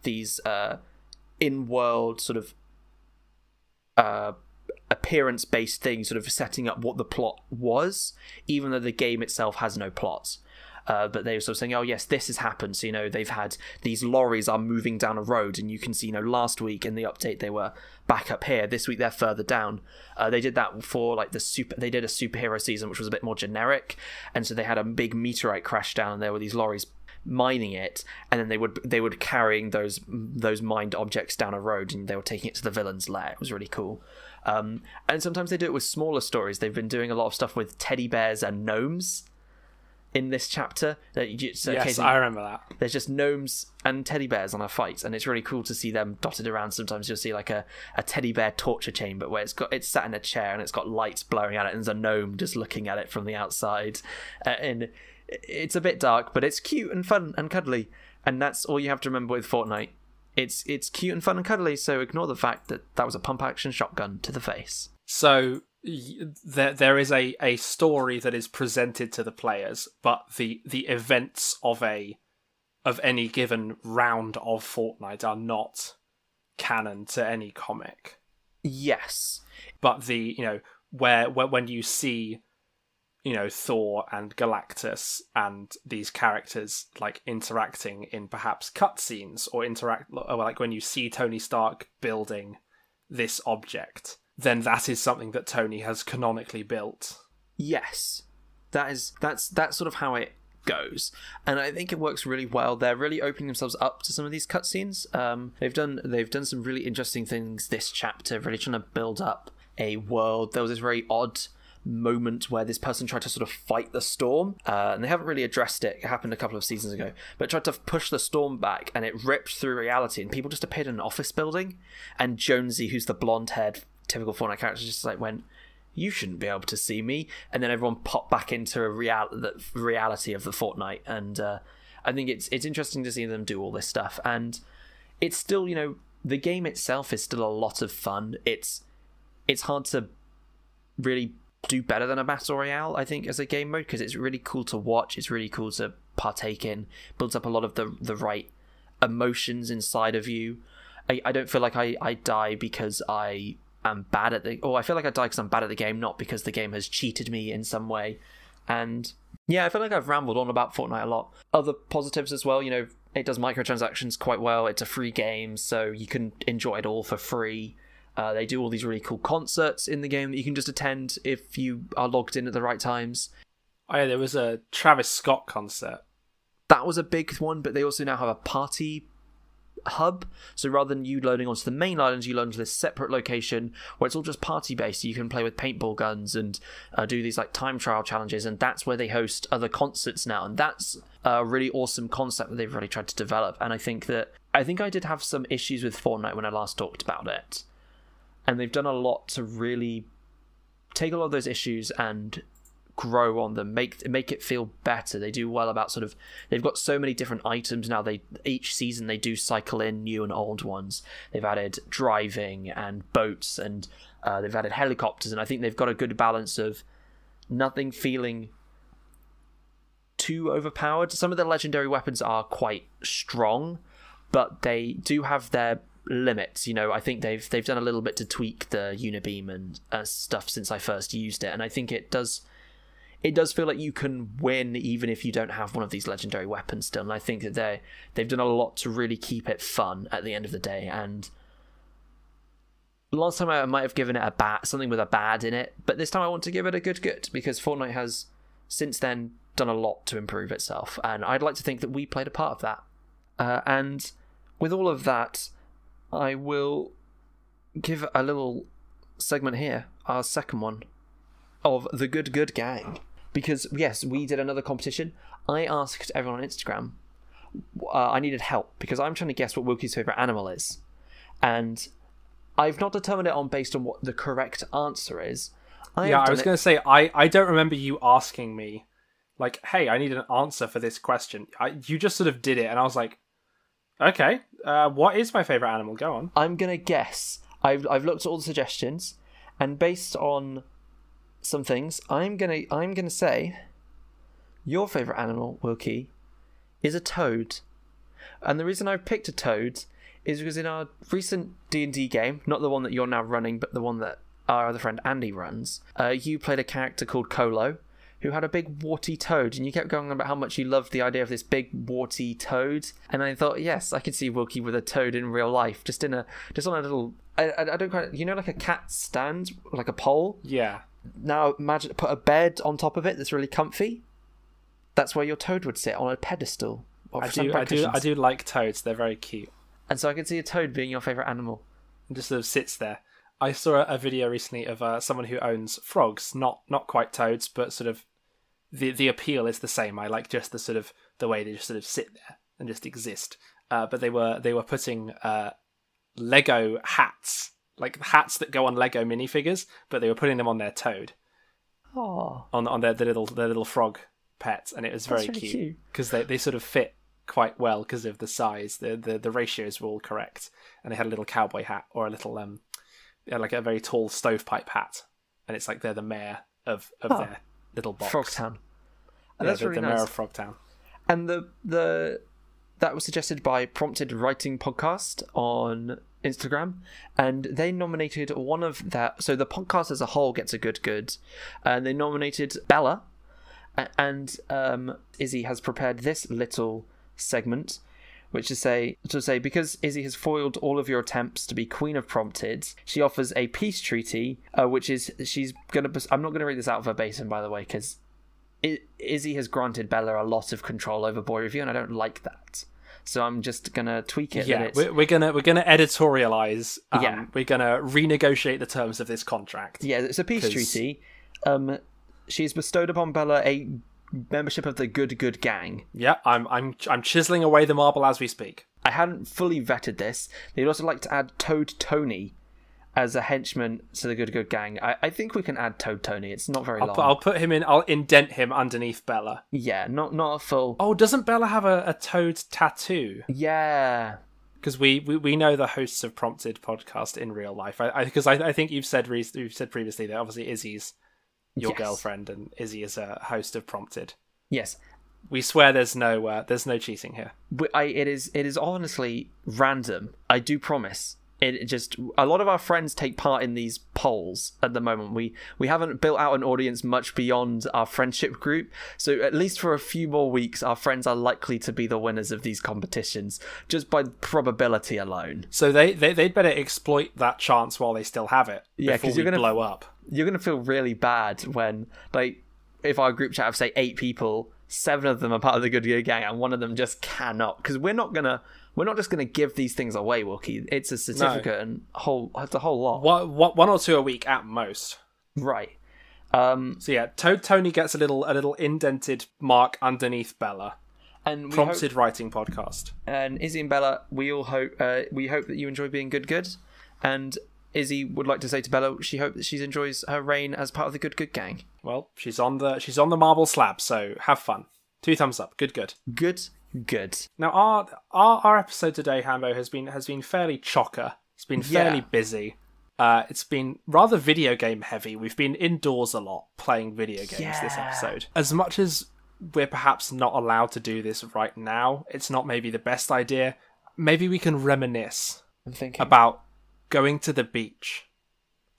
these uh in world sort of uh appearance based things, sort of setting up what the plot was even though the game itself has no plot uh, but they were sort of saying, "Oh yes, this has happened." So you know they've had these lorries are moving down a road, and you can see, you know, last week in the update they were back up here. This week they're further down. Uh, they did that for like the super. They did a superhero season, which was a bit more generic, and so they had a big meteorite crash down, and there were these lorries mining it, and then they would they would carrying those those mined objects down a road, and they were taking it to the villain's lair. It was really cool. Um, and sometimes they do it with smaller stories. They've been doing a lot of stuff with teddy bears and gnomes in this chapter. That you, so Yes, I remember that. there's just gnomes and teddy bears on a fight, and it's really cool to see them dotted around. Sometimes you'll see like a, a teddy bear torture chamber where it's got it's sat in a chair and it's got lights blowing at it, and there's a gnome just looking at it from the outside, uh, and it's a bit dark, but it's cute and fun and cuddly, and that's all you have to remember with Fortnite. It's it's cute and fun and cuddly, so ignore the fact that that was a pump action shotgun to the face. So there there is a, a story that is presented to the players, but the the events of a of any given round of Fortnite are not canon to any comic. Yes, But the you know where, where when you see you know Thor and Galactus and these characters like interacting in perhaps cutscenes or interact or like when you see Tony Stark building this object, then that is something that Tony has canonically built. Yes, that is that's that's sort of how it goes, and I think it works really well. They're really opening themselves up to some of these cutscenes. Um, they've done they've done some really interesting things this chapter, really trying to build up a world. There was this very odd moment where this person tried to sort of fight the storm, uh, and they haven't really addressed it. It happened a couple of seasons ago, but tried to push the storm back, and it ripped through reality, and people just appeared in an office building, and Jonesy, who's the blonde-haired typical Fortnite character, just like went you shouldn't be able to see me. And then everyone popped back into a real the reality of the fortnite. And uh, i think it's it's interesting to see them do all this stuff. And it's still you know the game itself is still a lot of fun. It's it's hard to really do better than a battle royale i think as a game mode because it's really cool to watch. It's really cool to partake in. Builds up a lot of the the right emotions inside of you. I, I don't feel like I, I die because i am bad at the or i feel like i die because i'm bad at the game not because the game has cheated me in some way and yeah i feel like i've rambled on about fortnite a lot other positives as well you know it does microtransactions quite well it's a free game so you can enjoy it all for free uh, they do all these really cool concerts in the game that you can just attend if you are logged in at the right times. Oh yeah, there was a Travis Scott concert. That was a big one, but they also now have a party hub. So rather than you loading onto the main islands, you load onto this separate location where it's all just party based. You can play with paintball guns and uh, do these like time trial challenges, and that's where they host other concerts now. And that's a really awesome concept that they've really tried to develop. And I think that I think I did have some issues with Fortnite when I last talked about it, and they've done a lot to really take a lot of those issues and grow on them make make it feel better they do well about sort of they've got so many different items now they each season they do cycle in new and old ones they've added driving and boats and uh, they've added helicopters and i think they've got a good balance of nothing feeling too overpowered. Some of the legendary weapons are quite strong, but they do have their limits. You know, I think they've they've done a little bit to tweak the unibeam and uh, stuff since I first used it, and I think it does it does feel like you can win even if you don't have one of these legendary weapons still. And I think that they they've done a lot to really keep it fun at the end of the day. And last time I might have given it a bat something with a bad in it, but this time I want to give it a good good because Fortnite has since then done a lot to improve itself, and I'd like to think that we played a part of that. Uh, and with all of that, I will give a little segment here, our second one of the Good Good Gang. Because, yes, we did another competition. I asked everyone on Instagram, uh, I needed help because I'm trying to guess what Wilkie's favourite animal is. And I've not determined it on based on what the correct answer is. I yeah, I was it- going to say I I don't remember you asking me like, "Hey, I need an answer for this question." I, you just sort of did it, and I was like, "Okay, uh, what is my favorite animal? Go on." I'm gonna guess. I've I've looked at all the suggestions, and based on some things, I'm gonna I'm gonna say your favorite animal, Wilkie, is a toad. And the reason I've picked a toad is because in our recent D and D game, not the one that you're now running, but the one that our other friend Andy runs, uh, you played a character called Kolo. Who had a big warty toad, and you kept going about how much you loved the idea of this big warty toad. And I thought, yes, I could see Wilkie with a toad in real life, just in a, just on a little, I, I, I don't quite, you know, like a cat stand, like a pole Yeah, now imagine put a bed on top of it that's really comfy. That's where your toad would sit on a pedestal. I do, I do. I do like toads. They're very cute. And so I can see a toad being your favorite animal. and just sort of sits there. I saw a video recently of uh, someone who owns frogs, not not quite toads, but sort of the the appeal is the same. I like just the sort of the way they just sort of sit there and just exist. Uh, but they were they were putting uh, Lego hats, like hats that go on Lego minifigures, but they were putting them on their toad, Oh, on on their, their little their little frog pets, and it was very really cute because they, they sort of fit quite well because of the size. The, the the ratios were all correct, and they had a little cowboy hat or a little um, like a very tall stovepipe hat, and it's like they're the mayor of of Oh. their little box. Frogtown. Yeah, that's the, really the nice. mayor of Frogtown. And the the that was suggested by Prompted Writing Podcast on Instagram, and they nominated one of that. So the podcast as a whole gets a good good, and they nominated Bella, and um, Izzy has prepared this little segment. Which is say to say because Izzy has foiled all of your attempts to be Queen of Prompted, she offers a peace treaty, uh, which is she's gonna. I'm not gonna read this out verbatim, by the way, because Izzy has granted Bella a lot of control over Boi Review, and I don't like that. So I'm just gonna tweak it. Yeah, we're, we're gonna we're gonna editorialize. Um, Yeah. we're gonna renegotiate the terms of this contract. yeah, it's a peace 'cause- treaty. Um, she's bestowed upon Bella a membership of the Good Good Gang. Yeah, I'm I'm I'm chiseling away the marble as we speak. I hadn't fully vetted this. They'd also like to add Toad Tony as a henchman to the Good Good Gang. I, I think we can add Toad Tony. It's not very I'll long. put, I'll put him in. I'll indent him underneath Bella. Yeah, not not a full. Oh, doesn't Bella have a, a toad tattoo? Yeah, because we, we we know the hosts of prompted podcast in real life i because I, I, think you've said re- you've said previously that obviously izzy's your Yes. girlfriend and izzy is a host of prompted yes. we swear there's no uh, there's no cheating here But I, it is it is honestly random. I do promise. It just a lot of our friends take part in these polls at the moment. We we haven't built out an audience much beyond our friendship group, so at least for a few more weeks, our friends are likely to be the winners of these competitions just by probability alone. so they, they they'd better exploit that chance while they still have it Yeah, because you're gonna- blow up You're gonna feel really bad when like if our group chat of say eight people, seven of them are part of the Good Good Gang, and one of them just cannot because we're not gonna we're not just gonna give these things away, Wookie. It's a certificate and whole it's a whole lot. what, what one or two a week at most Right. Um, so yeah toad tony gets a little a little indented mark underneath bella and we prompted hope, writing podcast and Izzy and Bella, we all hope uh, we hope that you enjoy being good good, and Izzy would like to say to Bella she hopes that she enjoys her reign as part of the Good Good Gang. well she's on the she's on the marble slab so have fun two thumbs up good good Good, good. Now our our, our episode today, Hambo, has been has been fairly chocker. It's been fairly Yeah. busy. Uh, it's been rather video game heavy. We've been indoors a lot playing video games this episode. As much as we're perhaps not allowed to do this right now. It's not maybe the best idea. Maybe we can reminisce I'm thinking about going to the beach.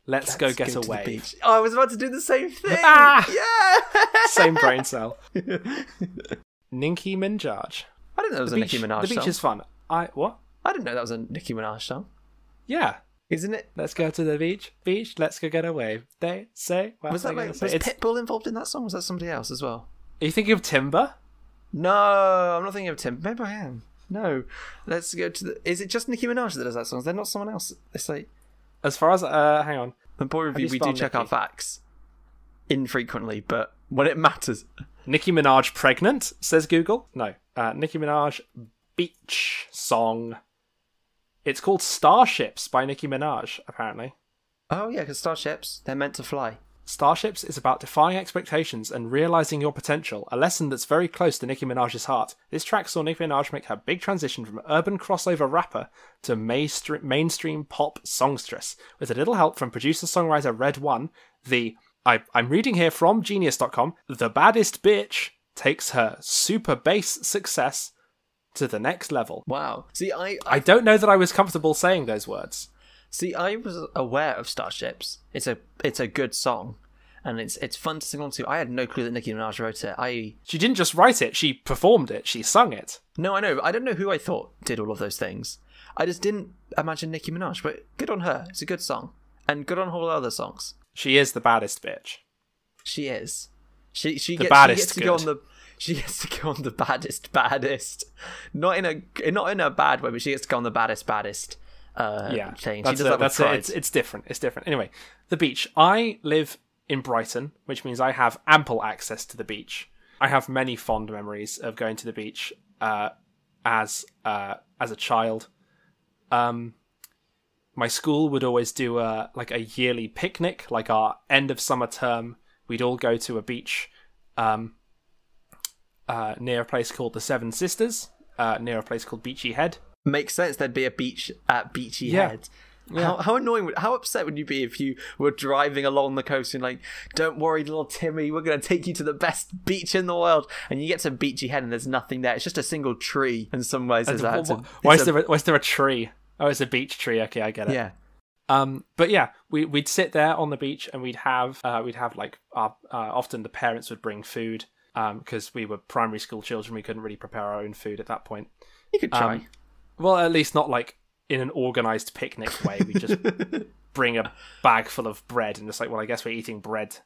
Let's, go Let's get to the away. Oh, I was about to do the same thing. Ah! Yeah. Same brain cell. Ninky Minaj. I didn't know it was The a beach, Nicki Minaj the beach song. is fun. I what? I didn't know that was a Nicki Minaj song. Yeah. Isn't it? Let's go to the beach. Beach. Let's go get away. They say. What Was that like say. was It's- Pitbull involved in that song? Was that somebody else as well? Are you thinking of Timber? No, I'm not thinking of Tim. Maybe I am. No, let's go to the. Is it just Nicki Minaj that does that song? Is there not someone else? It's like As far as uh, hang on. the boi review. We do spelled check our facts infrequently, but when it matters, Nicki Minaj pregnant says Google. No. Uh, Nicki Minaj beach song. It's called Starships by Nicki Minaj. Apparently. oh yeah, because starships they're meant to fly. Starships is about defying expectations and realizing your potential, a lesson that's very close to Nicki Minaj's heart. This track saw Nicki Minaj make her big transition from urban crossover rapper to mainstream, mainstream pop songstress. With a little help from producer songwriter RedOne, the I, I'm reading here from Genius.com, the baddest bitch takes her super bass success to the next level. Wow. See, I, I I don't know that I was comfortable saying those words. see. I was aware of starships. It's a it's a good song, and it's it's fun to sing along to. I had no clue that Nicki Minaj wrote it. I She didn't just write it, she performed it, she sung it. no, I know. I don't know who I thought did all of those things. I just didn't imagine Nicki Minaj, but good on her. It's a good song, and good on all the other songs. She is the baddest bitch. She is. She she The gets, baddest she gets to go on the she gets to go on the baddest baddest. Not in a not in a bad way, but she gets to go on the baddest baddest uh yeah, thing. She That's, does it, that that's it. It's, it's different. It's different. Anyway, the beach. I live in Brighton, which means I have ample access to the beach. I have many fond memories of going to the beach uh, as uh, as a child. Um, my school would always do a like a yearly picnic, like our end of summer term. We'd all go to a beach um, uh, near a place called the Seven Sisters, uh, near a place called Beachy Head. Makes sense. There'd be a beach at Beachy Yeah. Head. How, how annoying! Would, how upset would you be if you were driving along the coast and like, "Don't worry, little Timmy, we're gonna take you to the best beach in the world." And you get to Beachy Head and there's nothing there. It's just a single tree. in some ways there's that. It's a- Why is a- there a, why is there a tree? Oh, it's a beech tree. Okay, I get it. Yeah. Um, but yeah, we we'd sit there on the beach and we'd have uh, we'd have like our, uh, often the parents would bring food um because we were primary school children. We couldn't really prepare our own food at that point. You could try. Um, Well, at least not like in an organized picnic way. We just bring a bag full of bread and just like, well, I guess we're eating bread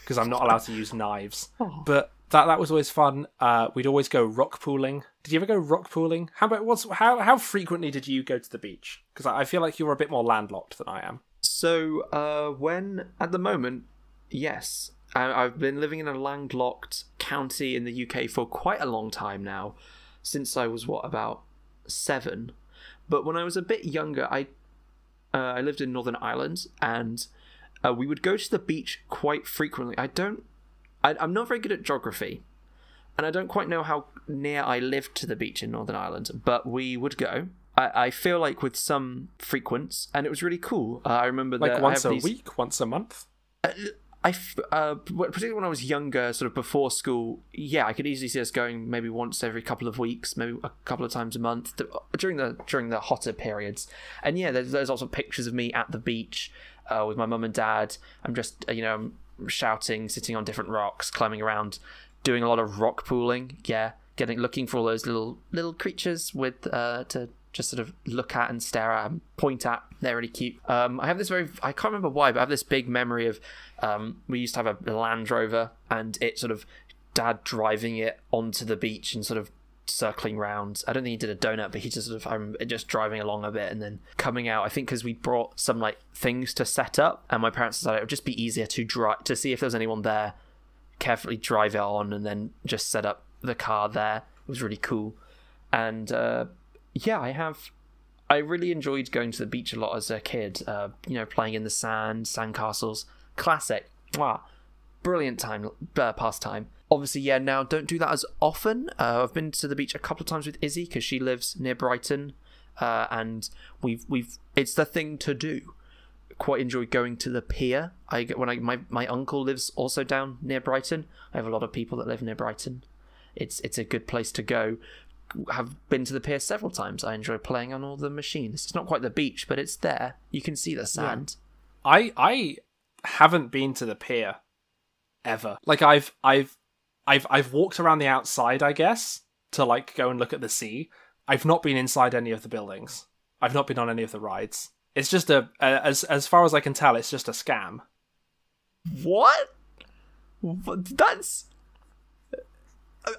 because I'm not allowed to use knives. But that that was always fun. Uh, we'd always go rock pooling. Did you ever go rock pooling? How about what's how how frequently did you go to the beach? Because I, I feel like you're a bit more landlocked than I am. So, uh, when at the moment, yes, I, I've been living in a landlocked county in the UK for quite a long time now, since I was what about seven. But when I was a bit younger, I uh, I lived in Northern Ireland, and uh, we would go to the beach quite frequently. I don't, I, I'm not very good at geography, and I don't quite know how near I lived to the beach in Northern Ireland, but we would go. I, I feel like with some frequency, and it was really cool. Uh, I remember Like that I once a these- week, once a month. I, f- uh, particularly when I was younger, sort of before school, yeah, I could easily see us going maybe once every couple of weeks, maybe a couple of times a month th- during the during the hotter periods. And yeah, there's there's also pictures of me at the beach uh, with my mum and dad. I'm just uh, you know I'm shouting, sitting on different rocks, climbing around, doing a lot of rock pooling. Yeah, getting looking for all those little little creatures with uh, to just sort of look at and stare at and point at. They're really cute. Um, I have this very, I can't remember why, but I have this big memory of um, we used to have a Land Rover and it sort of dad driving it onto the beach and sort of circling round. I don't think he did a donut, but he just sort of, I'm just driving along a bit and then coming out. I think because we brought some like things to set up and my parents decided it would just be easier to drive, to see if there was anyone there, carefully drive it on and then just set up the car there. It was really cool. And, uh, yeah, I have. I really enjoyed going to the beach a lot as a kid. Uh, you know, playing in the sand, sandcastles, classic. Wow, brilliant time, uh, pastime. Obviously, yeah. Now, don't do that as often. Uh, I've been to the beach a couple of times with Izzy because she lives near Brighton, uh, and we've we've it's the thing to do. quite enjoy going to the pier. I get when I my my uncle lives also down near Brighton. I have a lot of people that live near Brighton. It's it's a good place to go. Have been to the pier several times. I enjoy playing on all the machines. It's not quite the beach, but it's there. You can see the sand. I I haven't been to the pier ever. Like I've I've I've I've walked around the outside, I guess, to like go and look at the sea. I've not been inside any of the buildings. I've not been on any of the rides. It's just a, a as as far as I can tell, it's just a scam. What? What- That's.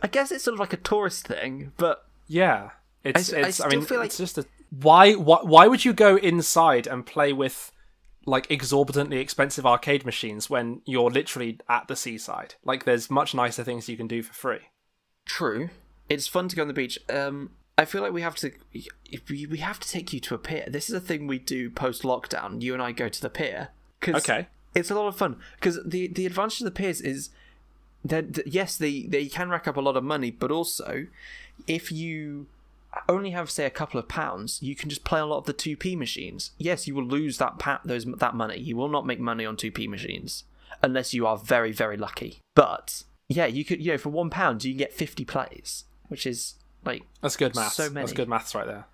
I guess it's sort of like a tourist thing, but Yeah, it's I- I it's. I, still mean, feel like- it's just a why why why would you go inside and play with like exorbitantly expensive arcade machines when you're literally at the seaside? Like, there's much nicer things you can do for free. True. It's fun to go on the beach. Um, I feel like we have to we we have to take you to a pier. This is a thing we do post lockdown. You and I go to the pier. 'Cause Okay. It's a lot of fun because the the advantage of the piers is that that- yes they they can rack up a lot of money, but also if you only have say a couple of pounds, you can just play a lot of the two p machines. Yes, you will lose that pa- those that money. You will not make money on two p machines unless you are very very lucky. But yeah, you could you know for one pound you can get fifty plays, which is like That's good maths. So many. That's good maths right there.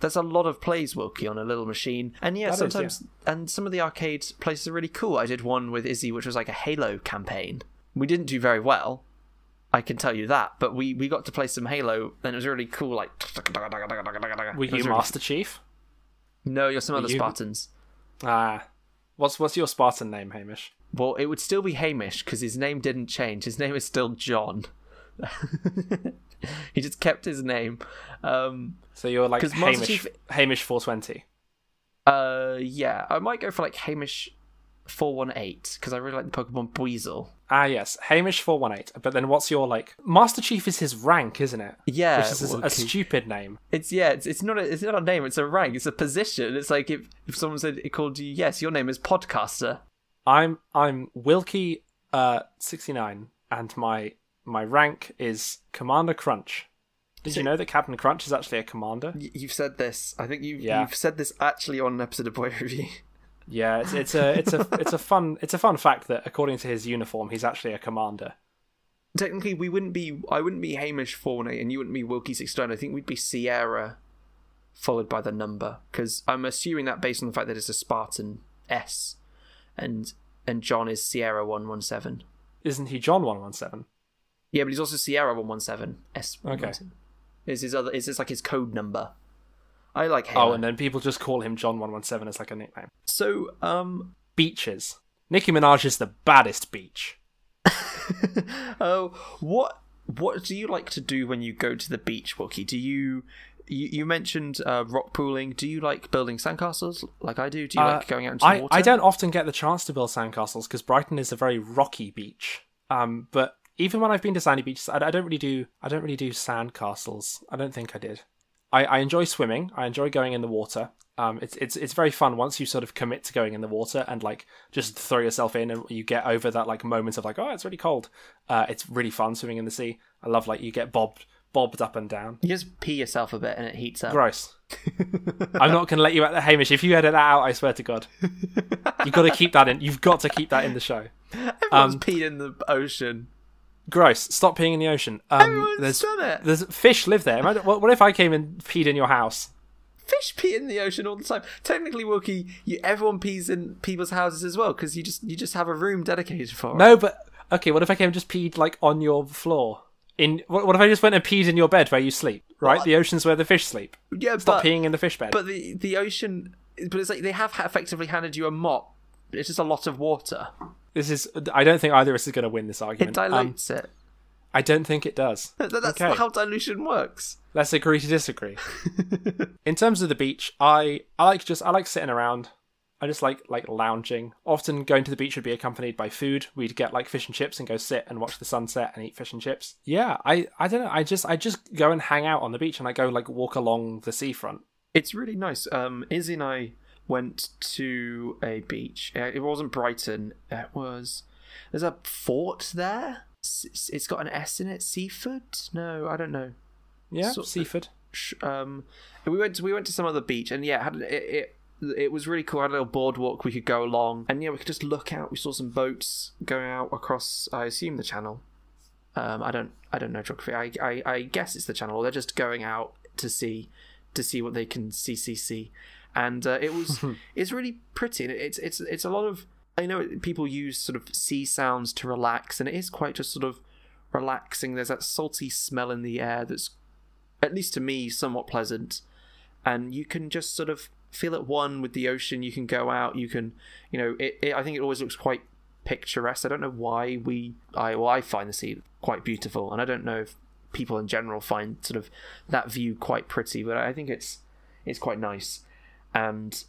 there's a lot of plays Wilkie on a little machine. And yeah, That is, sometimes and some of the arcade places are really cool. I did one with Izzy which was like a Halo campaign. We didn't do very well. I can tell you that, but we, we got to play some Halo and it was really cool like Were you was really- Master Chief? No, you're some other you- Spartans. Ah, what's what's your Spartan name, Hamish? Well, it would still be Hamish because his name didn't change. His name is still John. he just kept his name. Um, So you're like Master Hamish Chief- Hamish four twenty. uh, yeah, I might go for like Hamish four one eight because I really like the Pokemon Buizel. Ah yes, Hamish four one eight. But then what's your like Master Chief is his rank, isn't it? Yeah, Which is a, a stupid name. It's yeah, it's, it's not a it's not a name, it's a rank, it's a position. It's like if, if someone said it called you, yes, your name is podcaster. I'm I'm Wilkie uh sixty nine, and my my rank is Commander Crunch. Did you know that Captain Crunch is actually a commander? Y- You've said this. I think you Yeah. you've said this actually on an episode of Boi Review. Yeah, it's it's a it's a it's a fun it's a fun fact that according to his uniform, he's actually a commander. Technically, we wouldn't be. I wouldn't be Hamish eight, and you wouldn't be Wilkie six nine. I think we'd be Sierra, followed by the number, because I'm assuming that based on the fact that it's a Spartan S, and and John is Sierra one one seven. Isn't he John one one seven? Yeah, but he's also Sierra one one seven S. Okay. Is his other? Is this like his code number? I like him. Oh, and then people just call him John one one seven as like a nickname. so um Beaches. Nicki Minaj is the baddest beach. oh, what what do you like to do when you go to the beach, Wookie? Do you you, you mentioned uh, rock pooling? Do you like building sandcastles like I do? Do you Uh, like going out into I, the water? I don't often get the chance to build sandcastles because Brighton is a very rocky beach. Um, but even when I've been to sandy beaches, I, I don't really do I don't really do sandcastles. I don't think I did. I, I enjoy swimming. I enjoy going in the water. Um, it's it's it's very fun once you sort of commit to going in the water and like just throw yourself in and you get over that like moment of like oh it's really cold. Uh, it's really fun swimming in the sea. I love like you get bobbed bobbed up and down. You just pee yourself a bit and it heats up. Gross. I'm not going to let you out there, Hamish. If you edit that out, I swear to God, you've got to keep that in. You've got to keep that in the show. Everyone's Um, peed in the ocean. Gross. Stop peeing in the ocean. Um, Everyone's there's done it. there's fish live there. What, what if I came and peed in your house? Fish pee in the ocean all the time. Technically, Wookie, you everyone pees in people's houses as well because you just you just have a room dedicated for it. No, but okay. What if I came and just peed like on your floor? In what, what if I just went and peed in your bed where you sleep? Right, the ocean's where the fish sleep. yeah, Stop but, peeing in the fish bed. But the the ocean, but it's like they have effectively handed you a mop. It's just a lot of water. This is. I don't think either of us is going to win this It argument. Um, dilutes it. I don't think it does. That- That's okay. how dilution works. Let's agree to disagree. In terms of the beach, I I like just I like sitting around. I just like like lounging. Often going to the beach would be accompanied by food. We'd get like fish and chips and go sit and watch the sunset and eat fish and chips. Yeah, I I don't know. I just I just go and hang out on the beach and I go like walk along the seafront. It's really nice. Um, Izzy and I went to a beach. Uh, It wasn't Brighton. It was. There's a fort there. It's got an S in it. Seaford? No, I don't know. Yeah, So- Seaford. Um, we went to we went to some other beach, and yeah, it, it it was really cool. I had a little boardwalk we could go along, and yeah, we could just look out. We saw some boats going out across. I assume the channel. Um, I don't. I don't know geography. I, I. I guess it's the channel. They're just going out to see, to see what they can see. See. See. And uh, it was. it's really pretty. And it's. It's. It's a lot of. I know people use sort of sea sounds to relax, and it is quite just sort of relaxing. There's that salty smell in the air that's, at least to me, somewhat pleasant. And you can just sort of feel at one with the ocean. You can go out. You can, you know, it, it, I think it always looks quite picturesque. I don't know why we, I, well, I find the sea quite beautiful, and I don't know if people in general find sort of that view quite pretty, but I think it's, it's quite nice. And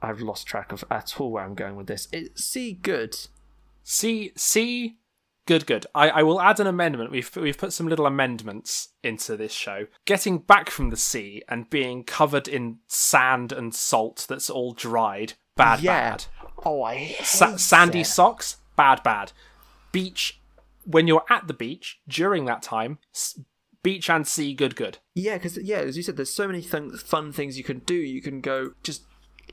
I've lost track of at all where I'm going with this. It, sea good. See, see, good, good. I, I will add an amendment. We've we've put some little amendments into this show. Getting back from the sea and being covered in sand and salt that's all dried. Bad, Yeah. bad. Oh, I hate Sa- sandy it. socks. Bad, bad. Beach. When you're at the beach during that time, beach and sea, good, good. Yeah, because yeah, as you said, there's so many th- fun things you can do. You can go just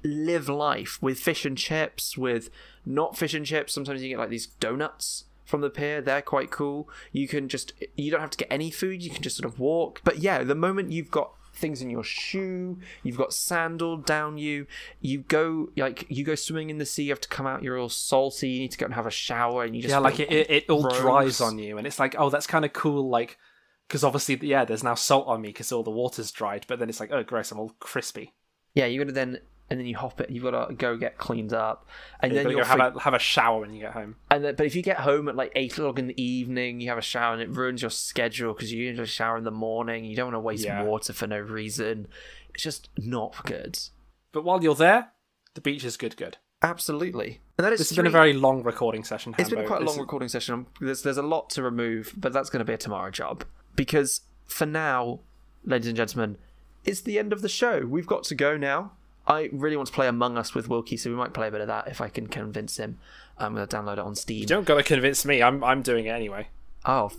live life with fish and chips, with not fish and chips. Sometimes you get like these donuts from the pier. They're quite cool. You can just you don't have to get any food. You can just sort of walk. But yeah, the moment you've got things in your shoe, you've got sandal down you, you go like you go swimming in the sea. You have to come out. You're all salty. You need to go and have a shower, and you just yeah, like it, it, it all dries on you, and it's like, oh, that's kind of cool, like, because obviously, yeah, there's now salt on me because all the water's dried, but then it's like, oh, gross, I'm all crispy. Yeah, you gotta then and then you hop it. You've got to go get cleaned up, and then you're go have a, have a shower when you get home. And then, but if you get home at like eight o'clock in the evening, you have a shower, and it ruins your schedule because you usually shower in the morning. You don't want to waste Yeah. water for no reason. It's just not good. But while you're there, the beach is good, good. Absolutely, and that is This has been a very long recording session. It's been quite a long recording session. There's there's a lot to remove, but that's going to be a tomorrow job because for now, ladies and gentlemen, it's the end of the show. We've got to go now. I really want to play Among Us with Wilkie, so we might play a bit of that if I can convince him. I'm going to download it on Steam. You don't got to convince me. I'm I'm doing it anyway. Oh,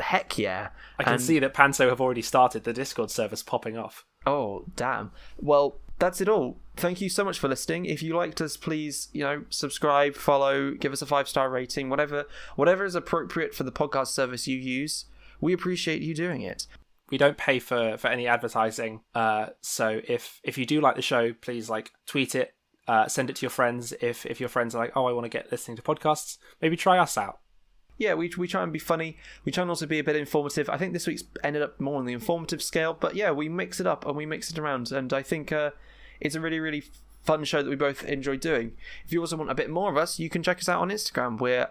heck yeah! I can And- see that Panto have already started the Discord service popping off. Oh, damn. Well, that's it all. Thank you so much for listening. If you liked us, please, you know, subscribe, follow, give us a five star rating, whatever, whatever is appropriate for the podcast service you use. We appreciate you doing it. we don't pay for for any advertising uh so if if you do like the show please like tweet it uh send it to your friends if if your friends are like oh i want to get listening to podcasts maybe try us out Yeah, we we try and be funny. We try and also be a bit informative. I think this week's ended up more on the informative scale, but yeah, we mix it up and we mix it around, and I think uh, it's a really really fun show that we both enjoy doing. If you also want a bit more of us, you can check us out on Instagram. We're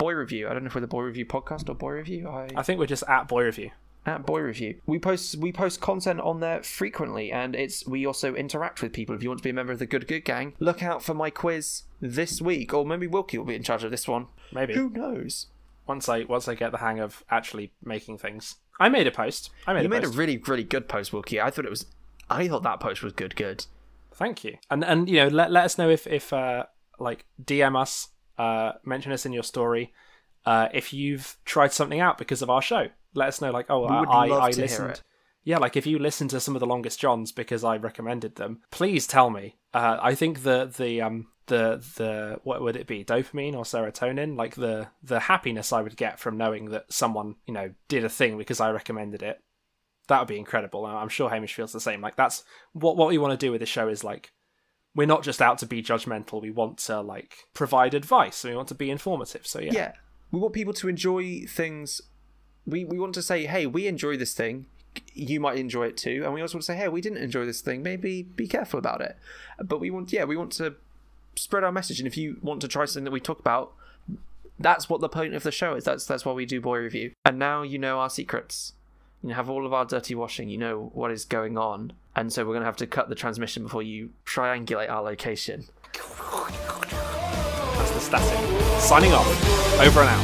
Boi Review. I don't know if we're the Boi Review podcast or Boi Review. I i think we're just at boi review at Boi Review. We post we post content on there frequently, and it's we also interact with people. If you want to be a member of the Good Good Gang, look out for my quiz this week, or maybe Wilkie will be in charge of this one. maybe Who knows? once i once i get the hang of actually making things i made a post i made You a made a really really good post, Wilkie. I thought it was. I thought that post was good. Good. thank you and and you know let, let us know if if uh like dm us uh mention us in your story uh if you've tried something out because of our show let us know like oh We i i listened yeah like if you listen to some of the longest johns because i recommended them please tell me. Uh i think the the um the the what would it be dopamine or serotonin? Like the the happiness i would get from knowing that someone you know did a thing because i recommended it. That would be incredible. I'm sure hamish feels the same. Like that's what what we want to do with the show is like we're not just out to be judgmental we want to like provide advice we want to be informative so yeah, Yeah, we want people to enjoy things. We we want to say, hey, we enjoy this thing. You might enjoy it too, and we also want to say, hey, we didn't enjoy this thing. Maybe be careful about it. But we want, yeah, we want to spread our message. And if you want to try something that we talk about, that's what the point of the show is. That's that's why we do boi review. And now you know our secrets. You have all of our dirty washing. You know what is going on, and so we're gonna have to cut the transmission before you triangulate our location. that's the static signing off over and out